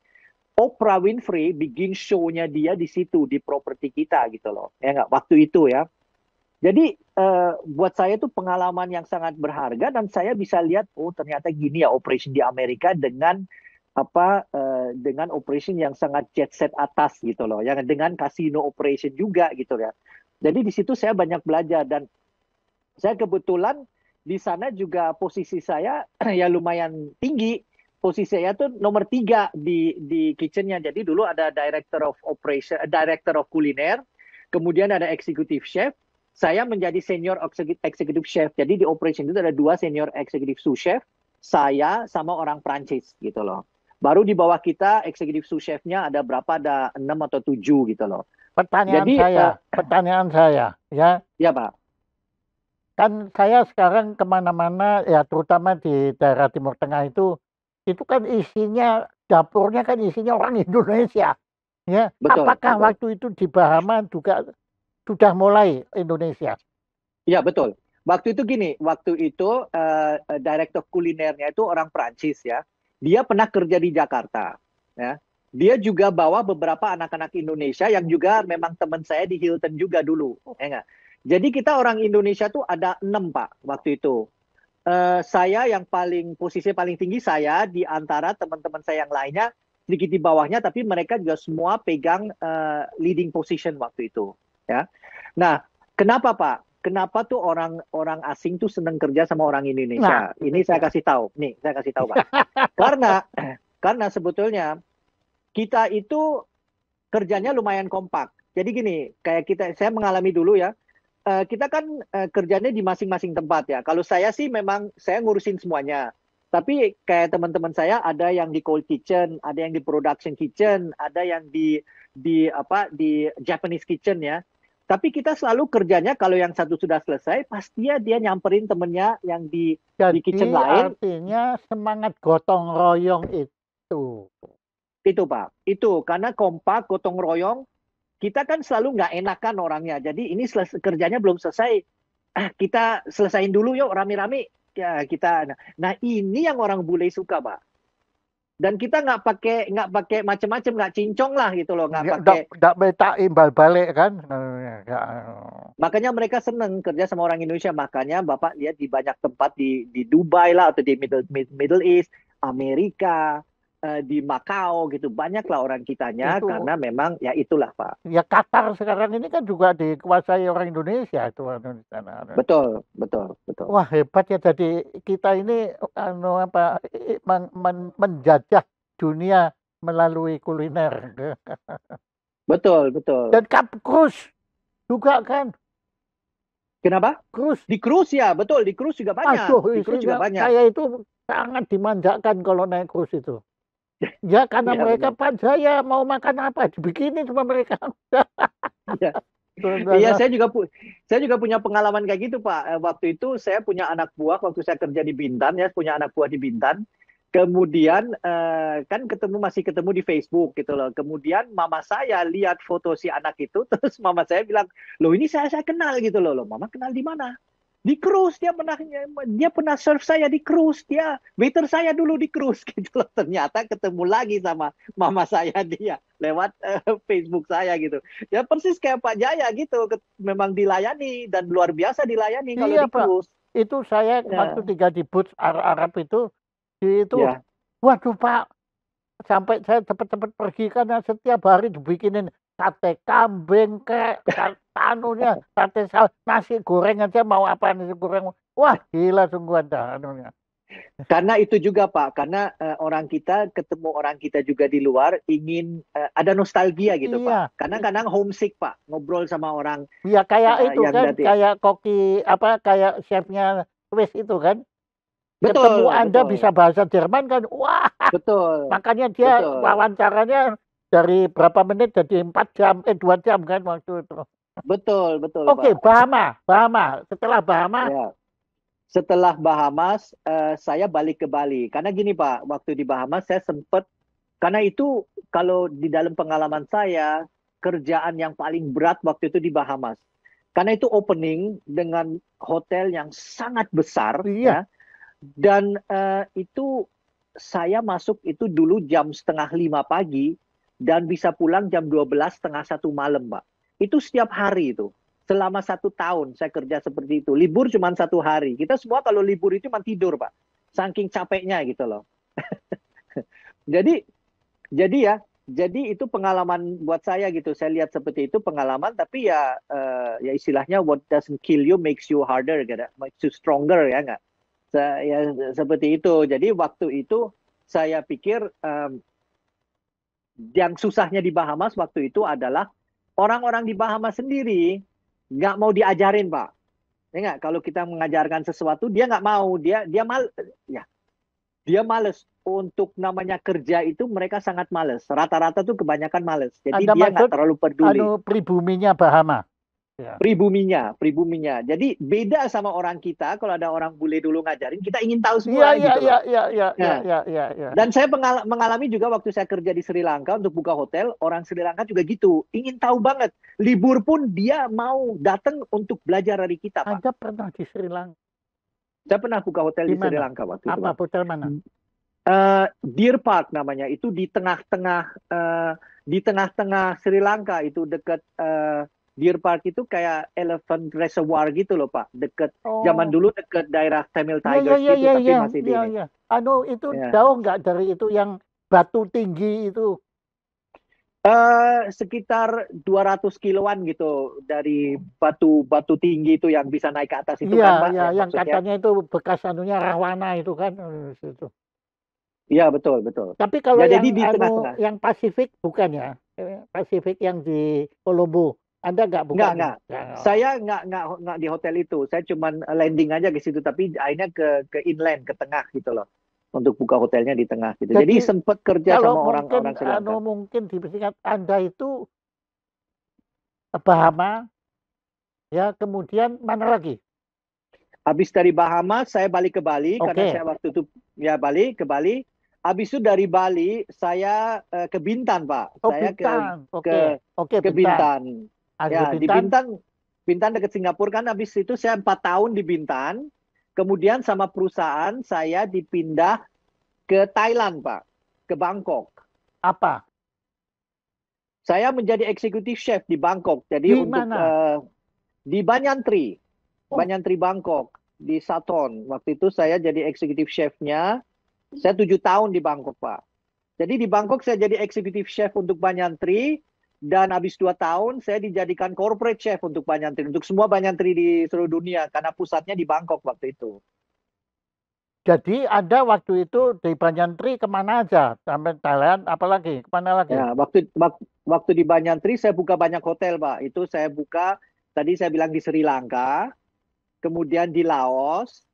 Oprah Winfrey bikin show-nya dia di situ di properti kita gitu loh. Ya nggak waktu itu ya. Jadi uh, buat saya itu pengalaman yang sangat berharga dan saya bisa lihat oh ternyata gini ya operation di Amerika dengan apa uh, dengan operation yang sangat jet set atas gitu loh, yang dengan casino operation juga gitu ya. Jadi di situ saya banyak belajar dan saya kebetulan di sana juga posisi saya [CLEARS THROAT] ya lumayan tinggi. Posisi saya tuh nomor tiga di di kitchennya. Jadi dulu ada director of operation, uh, director of kuliner, kemudian ada executive chef. Saya menjadi senior executive chef. Jadi di operation itu ada dua senior executive sous chef, saya sama orang Prancis gitu loh. Baru di bawah kita eksekutif sous chefnya ada berapa? Ada enam atau tujuh gitu loh. Pertanyaan Jadi, saya, uh, pertanyaan saya, ya. Ya Pak. Kan saya sekarang ke mana-mana, ya terutama di daerah Timur Tengah itu, itu kan isinya dapurnya kan isinya orang Indonesia, ya. Betul, Apakah betul. waktu itu di Bahama juga sudah mulai Indonesia? Ya betul. Waktu itu gini, waktu itu uh, direktur kulinernya itu orang Prancis ya dia pernah kerja di Jakarta. Ya. Dia juga bawa beberapa anak-anak Indonesia yang juga memang teman saya di Hilton juga dulu. Ya enggak? Jadi kita orang Indonesia tuh ada enam Pak waktu itu. Uh, saya yang paling posisi paling tinggi saya di antara teman-teman saya yang lainnya sedikit di bawahnya tapi mereka juga semua pegang uh, leading position waktu itu ya. Nah, kenapa Pak? kenapa tuh orang orang asing tuh seneng kerja sama orang Indonesia? Nah, ini saya kasih tahu. Nih, saya kasih tahu, Pak. [LAUGHS] karena karena sebetulnya kita itu kerjanya lumayan kompak. Jadi gini, kayak kita saya mengalami dulu ya. Uh, kita kan uh, kerjanya di masing-masing tempat ya. Kalau saya sih memang saya ngurusin semuanya. Tapi kayak teman-teman saya ada yang di cold kitchen, ada yang di production kitchen, ada yang di di apa di Japanese kitchen ya. Tapi kita selalu kerjanya kalau yang satu sudah selesai, pasti dia nyamperin temennya yang di, Jadi, di kitchen lain. artinya semangat gotong royong itu. Itu Pak, itu karena kompak, gotong royong, kita kan selalu nggak enakan orangnya. Jadi ini kerjanya belum selesai, ah, kita selesain dulu yuk rame-rame. Ya kita, nah, nah ini yang orang bule suka Pak. dan kita nggak pakai nggak pakai macam-macam nggak cincong lah gitu loh nggak pakai nggak minta imbal balik kan? Nggak. makanya mereka seneng kerja sama orang Indonesia makanya bapak lihat di banyak tempat di di Dubai lah atau di Middle Mid- Middle East Amerika eh, di Makau gitu. Banyak lah orang kitanya Itu- karena memang ya itulah pak. Ya Qatar sekarang ini kan juga dikuasai orang Indonesia itu anu, di sana. betul betul betul. Wah hebat ya. Jadi kita ini anu apa men- men- menjajah dunia melalui kuliner. [LAUGHS] Betul betul. Dan kap cruise juga kan? Kenapa? Cruise. di cruise ya betul. Di cruise juga banyak. Aduh, di cruise juga banyak. saya itu sangat dimanjakan kalau naik cruise itu. Ya karena Iya, mereka saya mau makan apa dibikinin sama mereka. [LAUGHS] Iya. Iya, saya juga pu saya juga punya pengalaman kayak gitu, Pak. Eh, Waktu itu saya punya anak buah waktu saya kerja di Bintan ya, punya anak buah di Bintan. Kemudian eh, kan ketemu masih ketemu di Facebook gitu loh. Kemudian mama saya lihat foto si anak itu, [LAUGHS] terus mama saya bilang, "Loh, ini saya saya kenal gitu loh." Loh, mama kenal di mana? Di cruise dia pernah dia pernah serve saya di cruise dia waiter saya dulu di cruise [LAUGHS] gitu loh. Ternyata ketemu lagi sama mama saya dia lewat eh, Facebook saya gitu. Ya persis kayak Pak Jaya gitu. Memang dilayani dan luar biasa dilayani kalau Iya, di Pak. cruise. Itu saya Ya. waktu tinggal di Boots Arab itu itu ya. Waduh Pak sampai saya cepet-cepet pergi karena setiap hari dibikinin sate kambing kayak anunya sate sal nasi goreng aja mau apa nasi goreng wah gila sungguh anda anunya karena itu juga Pak karena eh, orang kita ketemu orang kita juga di luar ingin eh, ada nostalgia gitu Iya. Pak kadang-kadang homesick Pak ngobrol sama orang ya kayak Eh, itu yang kan tadi. kayak koki apa kayak chefnya Swiss itu kan betul ketemu anda betul, bisa bahasa Jerman kan wah betul makanya dia Betul. wawancaranya dari berapa menit jadi empat jam eh dua jam kan waktu itu betul betul Oke, Pak. Bahama, Bahama. Setelah Bahama, Ya. Setelah Bahamas, eh, saya balik ke Bali. Karena gini Pak, waktu di Bahamas saya sempat, karena itu kalau di dalam pengalaman saya, kerjaan yang paling berat waktu itu di Bahamas. Karena itu opening dengan hotel yang sangat besar. Iya. ya. Dan eh, itu saya masuk itu dulu jam setengah lima pagi dan bisa pulang jam 12 setengah satu malam, Pak. Itu setiap hari itu selama satu tahun saya kerja seperti itu. Libur cuma satu hari. Kita semua kalau libur itu cuma tidur, Pak. Saking capeknya gitu loh. [LAUGHS] jadi, jadi ya, jadi itu pengalaman buat saya gitu. Saya lihat seperti itu pengalaman, tapi ya, eh, ya istilahnya what doesn't kill you makes you harder, gitu. makes you stronger ya nggak? Ya seperti itu. Jadi waktu itu saya pikir em, yang susahnya di Bahamas waktu itu adalah orang-orang di Bahamas sendiri nggak mau diajarin pak. Ya nggak? Kalau kita mengajarkan sesuatu dia nggak mau. Dia dia mal ya. Dia males. Untuk namanya kerja itu mereka sangat males. Rata-rata tuh kebanyakan males. Jadi Anda dia nggak terlalu peduli. anu pribuminya Bahama. Pribuminya pribuminya jadi beda sama orang kita kalau ada orang bule dulu ngajarin kita ingin tahu semua iya, gitu iya, iya, iya, iya, iya, iya. Dan saya pengal- mengalami juga waktu saya kerja di Sri Lanka untuk buka hotel, orang Sri Lanka juga gitu, ingin tahu banget. Libur pun dia mau datang untuk belajar dari kita, Pak. Anda pernah di Sri Lanka? Saya pernah buka hotel Di di, Sri? Lanka waktu itu. Apa hotel mana? Eh, Deer Park namanya, itu di tengah-tengah eh, di tengah-tengah Sri Lanka itu dekat eh, Deer Park itu kayak Elephant Reservoir gitu loh, Pak. Dekat Oh. zaman dulu dekat daerah Tamil iya, Tigers iya, gitu, iya, tapi iya, masih di iya, ini. iya. Anu itu Iya. jauh nggak dari itu yang batu tinggi itu? Eh, sekitar 200 kiloan gitu dari batu batu tinggi itu yang bisa naik ke atas itu Iya, kan, Pak? iya, Yang yang maksudnya- katanya itu bekas anunya Rahwana itu kan. eh, situ. Iya, betul, betul. Tapi kalau Ya, yang jadi di anu, tengah-tengah. yang Pasifik bukan ya? Eh, Pasifik yang di Colombo. Anda nggak bukan? Nggak, ya? Saya nggak nggak nggak di hotel itu. Saya cuman landing aja ke situ, tapi akhirnya ke ke inland, ke tengah gitu loh. Untuk buka hotelnya di tengah gitu. Jadi, Jadi, sempat kerja kalau sama orang-orang Sri Lanka. anu mungkin disingkat Anda itu Bahama ya kemudian mana lagi? Habis dari Bahamas, saya balik ke Bali karena Oke. saya waktu itu ya balik ke Bali. Habis itu dari Bali saya eh, ke Bintan, Pak. Oh saya ke Bintan. Oke. ke- Oke ke Bintan. Bintan. Ya, di Bintan, Bintan, Bintan dekat Singapura kan habis itu saya empat tahun di Bintan. Kemudian sama perusahaan saya dipindah ke Thailand, Pak. ke Bangkok. Apa? Saya menjadi eksekutif chef di Bangkok. Jadi Di untuk mana? eh, di Banyantri, Oh. Banyantri Bangkok di Saton. Waktu itu saya jadi eksekutif chefnya. Saya tujuh tahun di Bangkok pak. Jadi di Bangkok saya jadi eksekutif chef untuk Banyantri dan habis dua tahun saya dijadikan corporate chef untuk Banyantri untuk semua Banyantri di seluruh dunia karena pusatnya di Bangkok waktu itu. Jadi Anda waktu itu di Banyantri ke mana aja? Sampai Thailand, apalagi? Ke mana lagi? Ya, waktu wak- waktu di Banyantri saya buka banyak hotel, Pak. Itu saya buka tadi saya bilang di Sri Lanka, kemudian di Laos,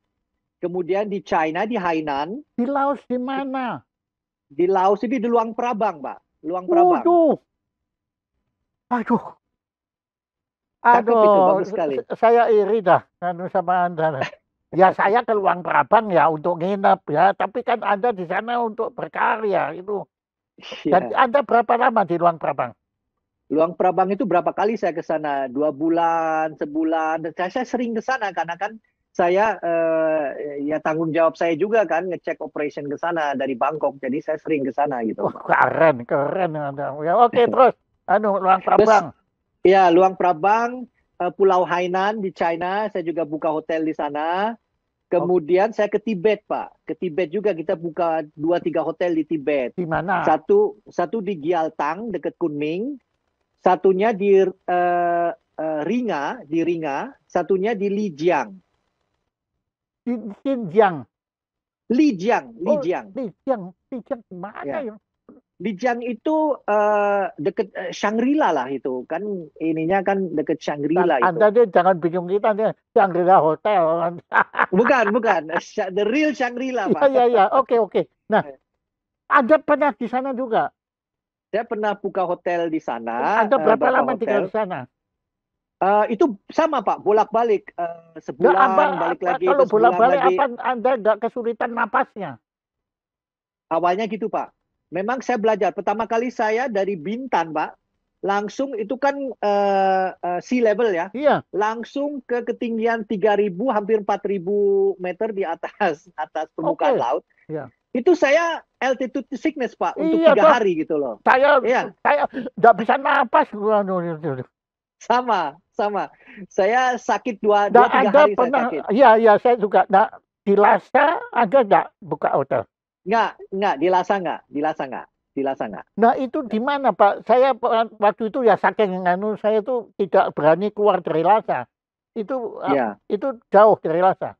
kemudian di China di Hainan, Di Laos di mana? di Laos ini di Luang Prabang, Pak. Luang Prabang. Waduh. Aduh. Aduh, itu, bagus sekali. saya iri dah anu sama Anda. Ya [LAUGHS] saya ke Luang Prabang ya untuk nginep ya, tapi kan Anda di sana untuk berkarya itu. Dan Iya. Anda berapa lama di Luang Prabang? Luang Prabang itu berapa kali saya ke sana? Dua bulan, sebulan. Dan saya, saya sering ke sana karena kan saya eh, ya tanggung jawab saya juga kan ngecek operation ke sana dari Bangkok. Jadi saya sering ke sana gitu. Wah, keren, keren. Ya, oke terus. [LAUGHS] Anu Luang Prabang. Ya, Luang Prabang, eh, Pulau Hainan di China, saya juga buka hotel di sana. Kemudian saya ke Tibet, Pak. Ke Tibet juga kita buka dua tiga hotel di Tibet. Di mana? Satu satu di Gyaltang dekat Kunming, satunya di eh, eh, Ringa, di Ringa, satunya di Lijiang. Di Xinjiang. Lijiang, Oh, Lijiang. Lijiang. Lijiang di mana Ya. ya? Lijiang itu eh, dekat eh, Shangri-La lah itu. Kan ininya kan dekat Shangri-La itu. Anda dia jangan bingung kita nih. Shangri-La Hotel. [LAUGHS] Bukan, bukan. The real Shangri-La, Iya, Pak. iya, iya. Oke, oke. Nah, Anda pernah di sana juga? Saya pernah buka hotel di sana. Anda eh, berapa beberapa lama tinggal di sana? Eh, itu sama Pak, bolak-balik Eh, Ya, sebulan apa, balik apa- lagi kalau bolak-balik apa Anda nggak kesulitan napasnya? Awalnya gitu Pak. Memang saya belajar. Pertama kali saya dari Bintan Pak, langsung itu kan eh, eh, sea level ya, Iya. langsung ke ketinggian 3.000 hampir 4.000 meter di atas [LAUGHS] atas permukaan Oke. laut. Iya. Itu saya altitude sickness Pak untuk Iya, tiga Pak. hari gitu loh. Saya Iya. saya nggak bisa napas. Sama, sama. Saya sakit dua, Nah, dua tiga hari pernah? saya sakit. Iya, iya, saya juga. Nah, di Lhasa Anda nggak buka hotel? Nggak, nggak, di Lhasa nggak, di Lhasa nggak, di Lhasa nggak. Nah, itu di mana, Pak? Saya waktu itu ya saking anu saya itu tidak berani keluar dari Lhasa. Itu uh, Iya. itu jauh dari Lhasa.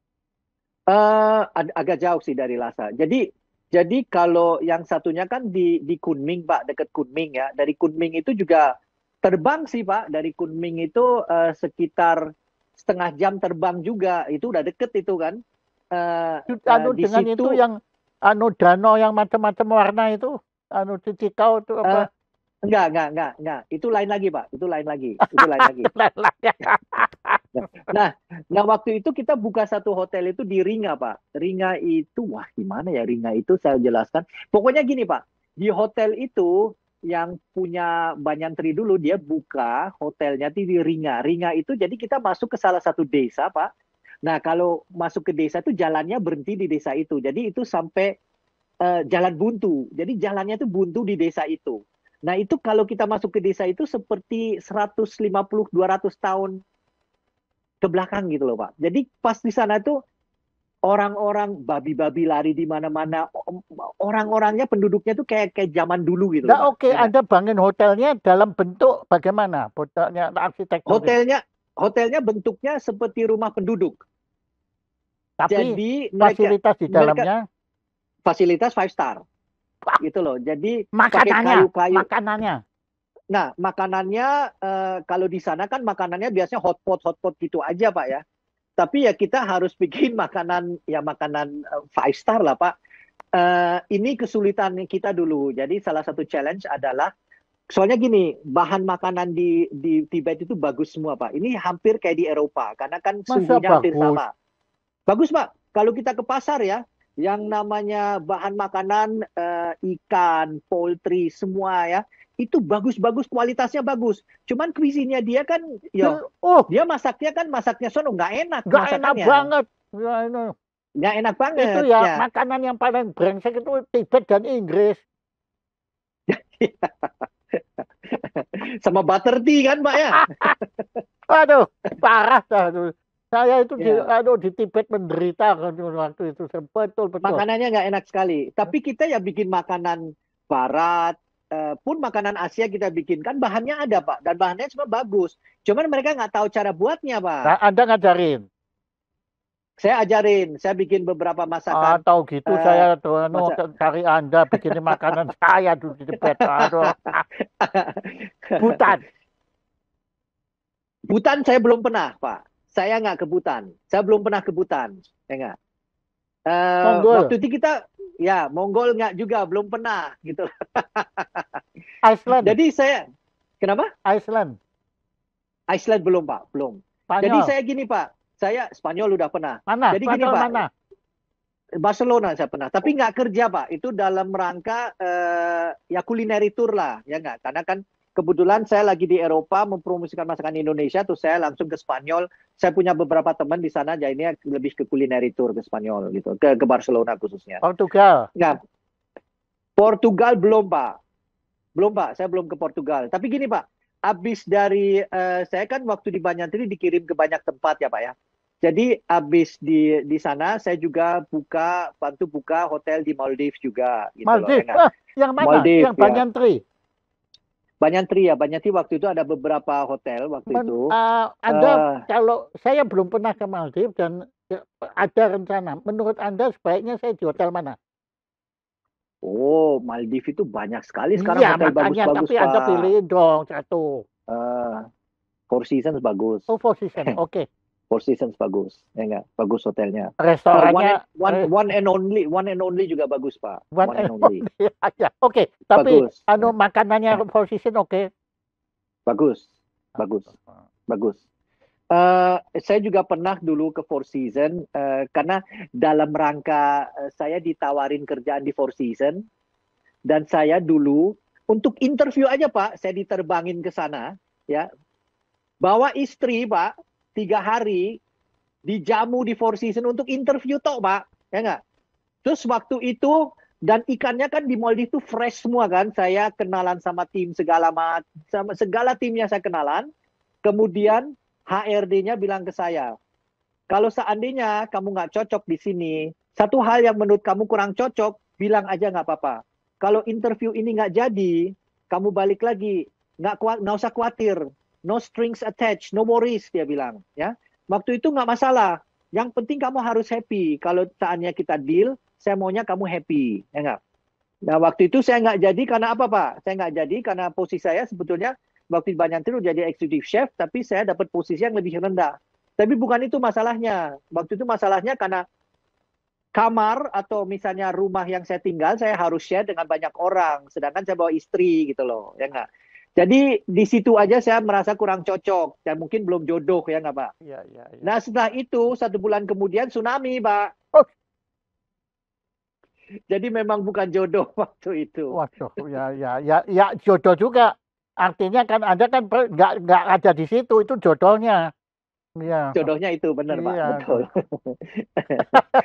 Eh, ag- agak jauh sih dari Lhasa. Jadi, jadi kalau yang satunya kan di di Kunming, Pak, dekat Kunming ya. Dari Kunming itu juga terbang sih, Pak. Dari Kunming itu eh, sekitar setengah jam terbang juga. Itu udah deket itu kan. Eh, Itu, eh, anu di dengan situ itu yang anu danau yang macam-macam warna itu, anu cicikau itu apa? enggak, enggak, enggak, enggak. Itu lain lagi, Pak. Itu lain lagi. Itu lain [LAUGHS] lagi. [LAUGHS] Nah, waktu itu kita buka satu hotel itu di Ringa, Pak. Ringa itu, wah gimana ya Ringa itu saya jelaskan. Pokoknya gini, Pak. Di hotel itu yang punya Banyantri dulu dia buka hotelnya di Ringa. Ringa itu jadi kita masuk ke salah satu desa, Pak. Nah, kalau masuk ke desa itu jalannya berhenti di desa itu. Jadi itu sampai eh, jalan buntu. Jadi jalannya itu buntu di desa itu. Nah, itu kalau kita masuk ke desa itu seperti 150 200 tahun ke belakang gitu loh Pak. Jadi pas di sana tuh orang-orang babi-babi lari di mana-mana, orang-orangnya penduduknya tuh kayak kayak zaman dulu gitu. Nah, oke, Ya nggak? Anda bangun hotelnya dalam bentuk bagaimana? Hotelnya arsitektur. Hotelnya hotelnya bentuknya seperti rumah penduduk. Tapi Jadi mereka fasilitas di mereka- dalamnya, fasilitas five star. Gitu loh. Jadi makanannya, kayu-kayu. makanannya. Nah, makanannya eh, kalau di sana kan makanannya biasanya hotpot hotpot gitu aja Pak ya. Tapi ya kita harus bikin [LAUGHS] makanan ya makanan eh, five star lah Pak. Eh, ini kesulitan kita dulu. Jadi salah satu challenge adalah soalnya gini bahan makanan di di Tibet itu bagus semua Pak. Ini hampir kayak di Eropa karena kan Masa suhunya hampir sama. Bagus Pak. Kalau kita ke pasar ya, yang namanya bahan makanan eh, ikan, poultry semua ya, itu bagus-bagus kualitasnya bagus. Cuman cuisine-nya dia kan ya Oh, dia masaknya kan masaknya sono nggak enak nggak enak banget. Ya. Nggak enak banget. itu ya, ya. makanan yang paling brengsek itu Tibet dan Inggris. [LAUGHS] [LAUGHS] Sama butter tea kan, Pak ya? [LAUGHS] Aduh, parah dah. Saya itu di, Ya. aduh, di Tibet menderita kan waktu itu. Betul, betul. Makanannya nggak enak sekali. Tapi kita ya bikin makanan barat, eh, pun makanan Asia kita bikin. Kan bahannya ada, Pak. Dan bahannya semua bagus. Cuman mereka nggak tahu cara buatnya, Pak. Nah, Anda ngajarin. Saya ajarin. Saya bikin beberapa masakan. Atau gitu eh, saya tuh anu, masa- cari Anda bikin makanan [LAUGHS] saya dulu di Tibet. Aduh, butan. Butan saya belum pernah, Pak. Saya nggak ke Butan. Saya belum pernah ke Butan. Ya nggak? Eh, Mongol. waktu itu kita, ya, Mongol nggak juga, belum pernah gitu. [LAUGHS] Iceland. Jadi saya, kenapa? Iceland. Iceland belum, Pak, belum. Spanyol. Jadi saya gini, Pak. Saya Spanyol udah pernah. mana? jadi gini, Spanyol Pak. mana? Barcelona saya pernah. Tapi nggak kerja, Pak. Itu dalam rangka eh, ya kulineri tour lah, ya nggak? Karena kan kebetulan saya lagi di Eropa mempromosikan masakan Indonesia, terus saya langsung ke Spanyol. Saya punya beberapa teman di sana, jadi ini lebih ke kulineri tour ke Spanyol gitu, ke, ke Barcelona khususnya. Portugal. Nggak. Portugal belum, Pak. Belum, Pak. Saya belum ke Portugal. Tapi gini, Pak. Habis dari eh, saya kan waktu di Banyantri dikirim ke banyak tempat ya, Pak ya. Jadi habis di di sana saya juga buka bantu buka hotel di Maldives juga gitu loh. Maldives. ya nggak? Ah, yang mana? Maldives, yang ya. Banyan Tree. Banyantri ya, Banyantri waktu itu ada beberapa hotel waktu Men- itu. ah, Anda Eh, kalau saya belum pernah ke Maldives dan ya, ada rencana. Menurut Anda sebaiknya saya di hotel mana? oh, Maldives itu banyak sekali sekarang Iya, hotel bagus-bagus, tapi Anda Pak. pilihin dong satu. Eh, Four Seasons bagus. Oh, Four Seasons. [LAUGHS] Oke. Four Seasons bagus. Ya enggak? Bagus hotelnya. One, Restorannya one, eh, one and only, one and only juga bagus, Pak. one One and only. only. [LAUGHS] Ya, Oke, tapi Bagus. anu makanannya Four Seasons oke. Bagus. Bagus. Bagus. Eh, saya juga pernah dulu ke Four Seasons eh, karena dalam rangka eh, saya ditawarin kerjaan di Four Seasons dan saya dulu untuk interview aja Pak, saya diterbangin ke sana ya. Bawa istri Pak, tiga hari dijamu di Four Seasons untuk interview tok Pak, ya nggak? Terus waktu itu dan ikannya kan di Maldives itu fresh semua kan. Saya kenalan sama tim segala mat, sama segala timnya saya kenalan. Kemudian HRD-nya bilang ke saya, kalau seandainya kamu nggak cocok di sini, satu hal yang menurut kamu kurang cocok, bilang aja nggak apa-apa. Kalau interview ini nggak jadi, kamu balik lagi, nggak kuat, nggak usah khawatir, no strings attached, no worries dia bilang, ya. Waktu itu nggak masalah. Yang penting kamu harus happy. Kalau saatnya kita deal, saya maunya kamu happy, ya nggak? Nah waktu itu saya nggak jadi karena apa Pak? Saya nggak jadi karena posisi saya sebetulnya waktu di Banyantiru jadi executive chef, tapi saya dapat posisi yang lebih rendah. Tapi bukan itu masalahnya. Waktu itu masalahnya karena kamar atau misalnya rumah yang saya tinggal saya harus share dengan banyak orang, sedangkan saya bawa istri gitu loh, ya nggak? Jadi di situ aja saya merasa kurang cocok dan mungkin belum jodoh ya nggak Pak? Iya, iya, iya. Nah setelah itu satu bulan kemudian tsunami Pak. Oh. Jadi memang bukan jodoh [LAUGHS] waktu itu. Waduh, ya, ya, ya, ya jodoh juga. Artinya kan Anda kan nggak nggak ada di situ, itu jodohnya. Iya. Jodohnya itu benar Pak, Iya. betul.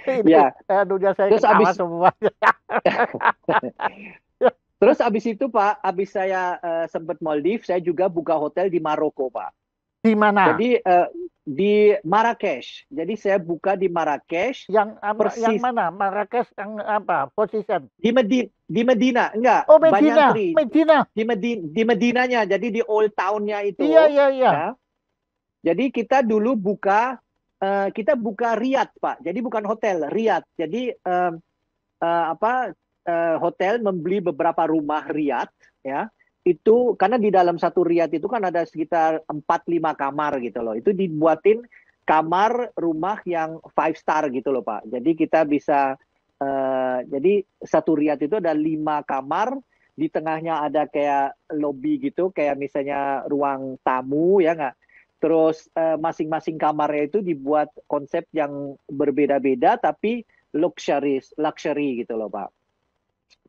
[LAUGHS] Ini, Ya. aduhnya saya Terus abis- semua. [LAUGHS] Terus abis itu Pak, abis saya eh, sempat Maldives, saya juga buka hotel di Maroko Pak. Di mana? Jadi eh, di Marrakesh. Jadi saya buka di Marrakesh, yang apa- persis. yang mana? Marrakesh yang apa? Position. di Medina, di Medina, enggak, Oh, Medina. Banyantri. Medina. di Medina, di Medinanya, jadi di old town-nya itu. Iya, iya, iya. ya. Jadi kita dulu buka eh, kita buka Riyadh, Pak. Jadi bukan hotel, Riyadh. Jadi em, eh, apa eh, hotel membeli beberapa rumah Riyadh ya. Itu karena di dalam satu Riyadh itu kan ada sekitar 4 5 kamar gitu loh. Itu dibuatin kamar rumah yang five star gitu loh, Pak. Jadi kita bisa eh, jadi satu Riyadh itu ada lima kamar di tengahnya ada kayak lobby gitu, kayak misalnya ruang tamu ya nggak. Terus eh, masing-masing kamarnya itu dibuat konsep yang berbeda-beda tapi luxury, luxury gitu loh pak.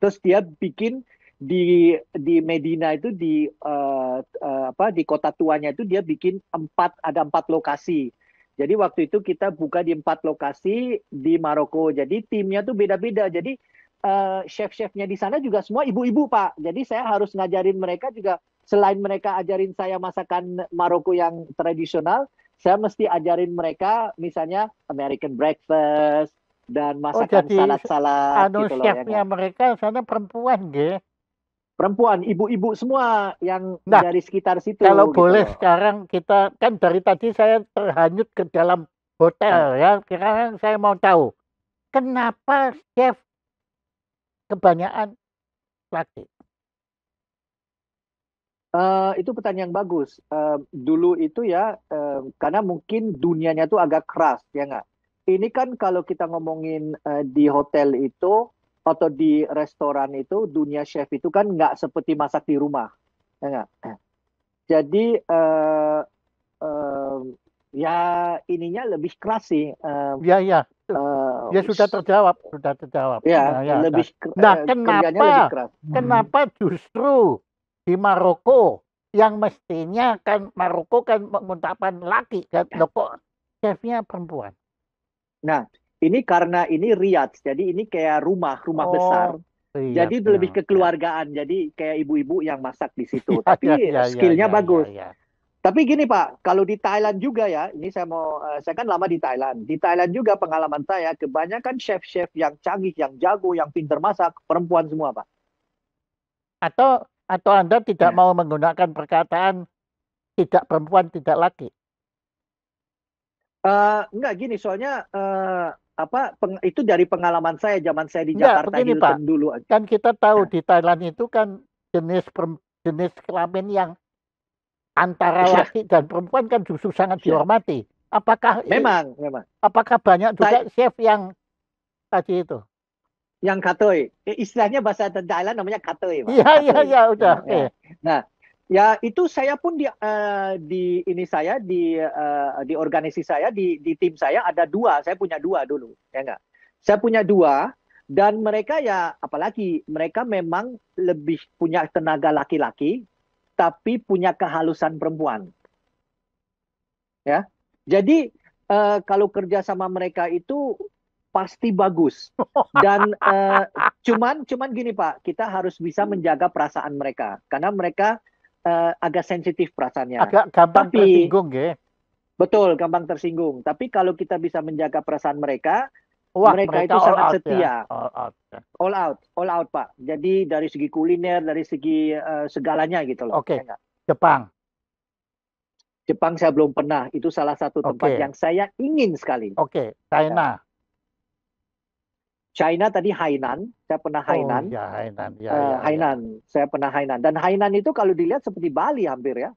Terus dia bikin di di Medina itu di eh, eh, apa di kota tuanya itu dia bikin empat ada empat lokasi. Jadi waktu itu kita buka di empat lokasi di Maroko. Jadi timnya tuh beda-beda. Jadi uh, chef-chefnya di sana juga semua ibu-ibu Pak. Jadi saya harus ngajarin mereka juga selain mereka ajarin saya masakan Maroko yang tradisional, saya mesti ajarin mereka misalnya American breakfast dan Oh masakan jadi salad-salad anu gitu loh ya nggak? mereka sana perempuan nggih? Perempuan, ibu-ibu semua yang Nah, dari sekitar situ kalau gitu boleh loh. sekarang kita kan dari tadi saya terhanyut ke dalam Nah, hotel ya. Sekarang saya mau tahu, kenapa chef kebanyakan laki? eh, itu pertanyaan yang bagus. Eh, dulu itu ya, eh, karena mungkin dunianya tuh agak keras, ya nggak? Ini kan kalau kita ngomongin eh, di hotel itu atau di restoran itu, dunia chef itu kan nggak seperti masak di rumah, ya nggak? Jadi eh, eh, ya ininya lebih keras sih. Eh, Ya ya, eh, ya sudah terjawab, sudah terjawab. ya Nah, ya, nah. lebih Nah, eh, kerjanya kenapa? lebih keras. Kenapa justru di Maroko yang mestinya kan Maroko kan menguntapkan laki kan, kok chefnya perempuan? Nah, ini karena ini Riyadh, jadi ini kayak rumah, rumah besar. Oh, iya, Jadi iya, lebih ke kekeluargaan. Jadi kayak ibu-ibu yang masak di situ. [LAUGHS] Ya, Tapi ya, ya, skillnya ya, ya, bagus. ya. Tapi gini Pak, kalau di Thailand juga ya, ini saya mau, eh, saya kan lama di Thailand. Di Thailand juga pengalaman saya, kebanyakan chef-chef yang canggih, yang jago, yang pinter masak, perempuan semua Pak. Atau atau Anda tidak Ya. mau menggunakan perkataan tidak perempuan, tidak laki. Eh, enggak gini, soalnya eh, apa peng- itu dari pengalaman saya zaman saya di Enggak, Jakarta begini, Hilton Pak. dulu. Kan kita tahu Ya. di Thailand itu kan jenis jenis kelamin yang antara Ya. laki dan perempuan kan justru sangat Ya. dihormati. Apakah Memang, memang. apakah banyak juga chef yang tadi itu? Yang katoi, istilahnya bahasa Thailand namanya katoi, Pak. Iya iya iya udah. Nah, ya itu saya pun di eh, di ini saya di eh, di organisasi saya di di tim saya ada dua. Saya punya dua dulu, ya enggak? Saya punya dua dan mereka ya apalagi mereka memang lebih punya tenaga laki-laki tapi punya kehalusan perempuan. Ya. Jadi eh, kalau kerja sama mereka itu pasti bagus. Dan eh, cuman cuman gini Pak, kita harus bisa menjaga perasaan mereka karena mereka eh, agak sensitif perasaannya. Agak gampang Tapi- tersinggung ya. Betul, gampang tersinggung. Tapi kalau kita bisa menjaga perasaan mereka, Wah, Mereka itu all sangat out setia. Ya. All out. ya. all out, all out Pak. Jadi dari segi kuliner, dari segi eh, segalanya gitu loh. Oke. Ya nggak? Jepang. Jepang saya belum pernah. Itu salah satu tempat Oke. yang saya ingin sekali. Oke, China. China tadi Hainan, saya pernah Hainan. Oh, ya, Hainan. Ya, Eh, ya, ya. Hainan, saya pernah Hainan. Dan Hainan itu kalau dilihat seperti Bali hampir ya.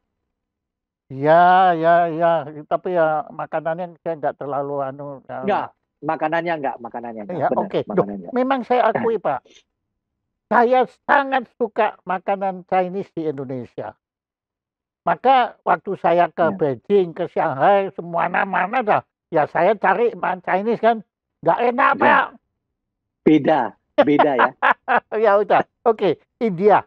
Ya, ya, ya. Tapi ya makanannya saya nggak terlalu anu. ya. Enggak, makanannya enggak, makanannya enggak. Ya, oke. Makanannya. memang saya akui, [CLEARS THROAT] Pak. Saya sangat suka makanan Chinese di Indonesia. Maka waktu saya ke Ya. Beijing, ke Shanghai, semua mana dah. Ya saya cari makan Chinese kan. Nggak enak, Ya. Pak. Beda, beda ya. [LAUGHS] ya udah. Oke, India.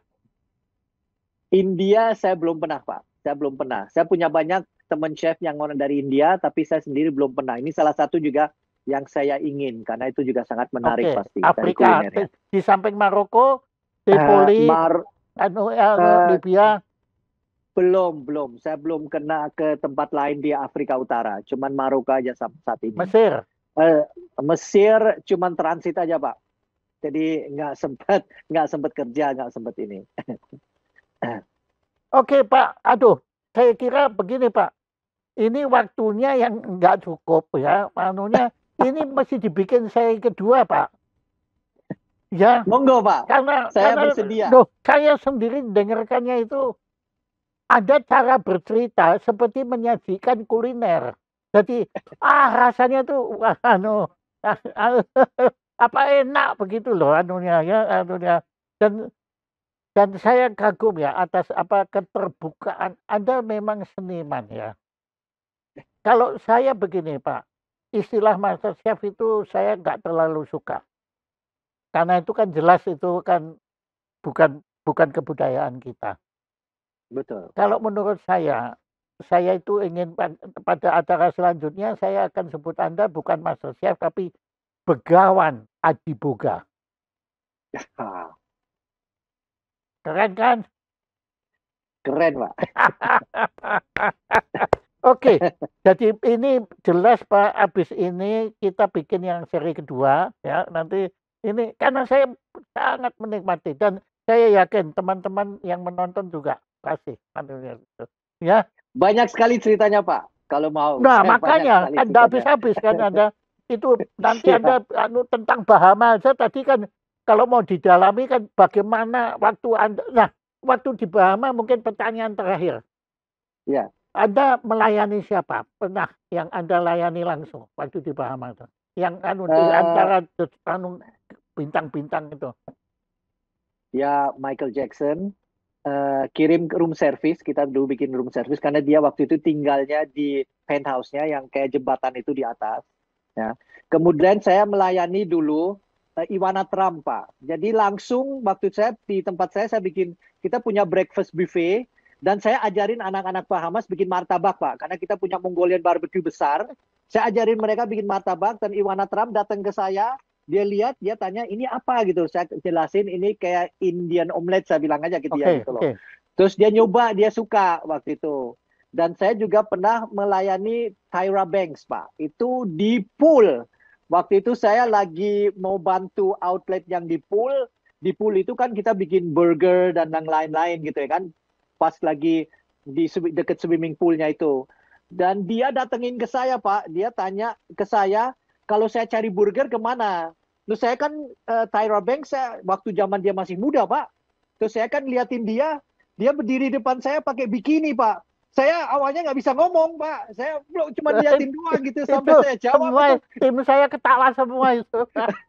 India saya belum pernah, Pak. Saya belum pernah. Saya punya banyak teman chef yang orang dari India, tapi saya sendiri belum pernah. Ini salah satu juga yang saya ingin, karena itu juga sangat menarik Oke, pasti. Afrika. Di samping Maroko, Eh, Tripoli, Mar- anu, eh, Libya. belum, belum. Saya belum kena ke tempat lain di Afrika Utara. Cuman Maroko aja saat ini. Mesir. Eh, Mesir cuman transit aja, Pak. Jadi nggak [LAUGHS] sempat, nggak sempat kerja, nggak sempat ini. [LAUGHS] Oke Pak, aduh, saya kira begini Pak, ini waktunya yang nggak cukup ya, anunya [LAUGHS] ini masih dibikin saya kedua Pak. Ya, Monggo, Pak. karena Saya karena, bersedia. Loh, saya sendiri dengarkannya itu ada cara bercerita seperti menyajikan kuliner. Jadi ah rasanya tuh wah, anu [LAUGHS] apa enak begitu loh anunya ya anunya dan dan saya kagum ya atas apa keterbukaan Anda memang seniman ya. Kalau saya begini Pak, istilah master chef itu saya nggak terlalu suka. Karena itu kan jelas itu kan bukan bukan kebudayaan kita. Betul. Kalau menurut saya, saya itu ingin pa- pada acara selanjutnya saya akan sebut Anda bukan master chef tapi begawan adiboga. Keren kan? Keren, Pak. [LAUGHS] Oke, jadi ini jelas Pak, habis ini kita bikin yang seri kedua ya. Nanti ini karena saya sangat menikmati dan saya yakin teman-teman yang menonton juga pasti ya. Banyak sekali ceritanya Pak. Kalau mau. Nah makanya kan tidak habis-habis kan ada itu [LAUGHS] nanti ada anu tentang Bahama aja tadi kan kalau mau didalami kan bagaimana waktu anda nah waktu di Bahama mungkin pertanyaan terakhir. Ya. Anda melayani siapa? Pernah yang Anda layani langsung waktu di Bahama itu? Yang anu di uh, antara anu bintang-bintang itu. Ya Michael Jackson uh, kirim room service, kita dulu bikin room service karena dia waktu itu tinggalnya di penthouse-nya yang kayak jembatan itu di atas. Ya. Kemudian saya melayani dulu uh, Iwana Pak. Jadi langsung waktu saya di tempat saya saya bikin kita punya breakfast buffet dan saya ajarin anak-anak Bahamas bikin martabak, Pak. Karena kita punya Mongolian barbecue besar. Saya ajarin mereka bikin martabak dan Iwana Trump datang ke saya. Dia lihat, dia tanya, ini apa gitu. Saya jelasin, ini kayak Indian omelet, saya bilang aja gitu okay, ya. Gitu loh. Okay. Terus dia nyoba, dia suka waktu itu. Dan saya juga pernah melayani Tyra Banks, Pak. Itu di pool. Waktu itu saya lagi mau bantu outlet yang di pool. Di pool itu kan kita bikin burger dan yang lain-lain gitu ya kan pas lagi di dekat swimming poolnya itu. Dan dia datengin ke saya Pak, dia tanya ke saya kalau saya cari burger ke mana. Terus saya kan uh, Tyra Banks saya, waktu zaman dia masih muda Pak. Terus saya kan liatin dia, dia berdiri depan saya pakai bikini Pak. Saya awalnya nggak bisa ngomong Pak, saya cuma liatin [LAUGHS] doang gitu sampai saya jawab. Semua, tim saya ketawa semua itu.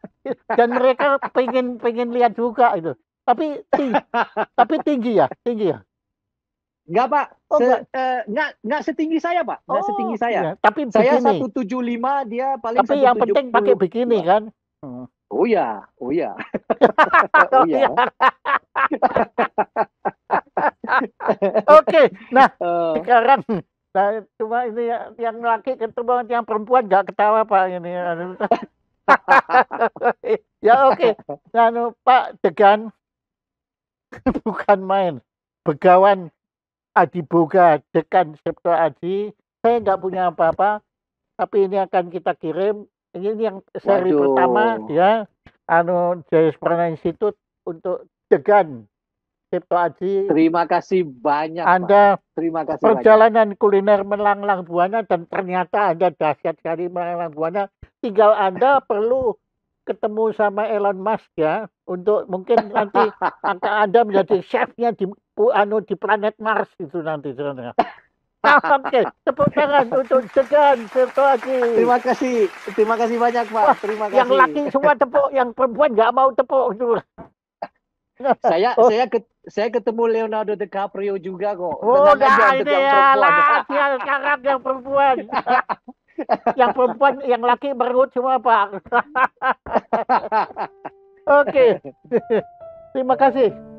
[LAUGHS] Dan mereka pengen pengen lihat juga itu. Tapi tinggi, tapi tinggi ya, tinggi ya. Enggak, Pak. Oh, Se, enggak. Uh, enggak, enggak setinggi saya, Pak. Enggak oh, setinggi saya. Iya. Tapi saya satu tujuh lima, dia paling Tapi yang penting pakai begini kan. Hmm. Oh ya, oh ya. [LAUGHS] oh ya. [LAUGHS] Oke, nah uh. sekarang nah, cuma ini yang, yang laki ketemu yang perempuan nggak ketawa pak ini. [LAUGHS] ya oke, okay. nah, Pak Degan bukan main, begawan Adiboga Dekan Septo Adi. Saya nggak punya apa-apa, tapi ini akan kita kirim. Ini yang seri Waduh. pertama ya, anu Jayaspurana Institute untuk Degan Septo Aji. Terima kasih banyak. Anda Pak. terima kasih perjalanan banyak. kuliner melanglang buana dan ternyata Anda dahsyat sekali melanglang buana. Tinggal Anda perlu ketemu sama Elon Musk ya untuk mungkin nanti Anda menjadi chefnya di anu di planet Mars itu nanti sebenarnya. Oke, tepuk tangan untuk Jegan Sertoaji. Terima kasih, terima kasih banyak Pak. Wah, terima kasih. Yang laki semua tepuk, yang perempuan nggak mau tepuk itu. saya oh. saya ke, saya ketemu Leonardo DiCaprio juga kok. Oh, nah ini ya lah, yang perempuan. [LAUGHS] yang perempuan, yang laki berut semua Pak. [LAUGHS] Oke, terima kasih.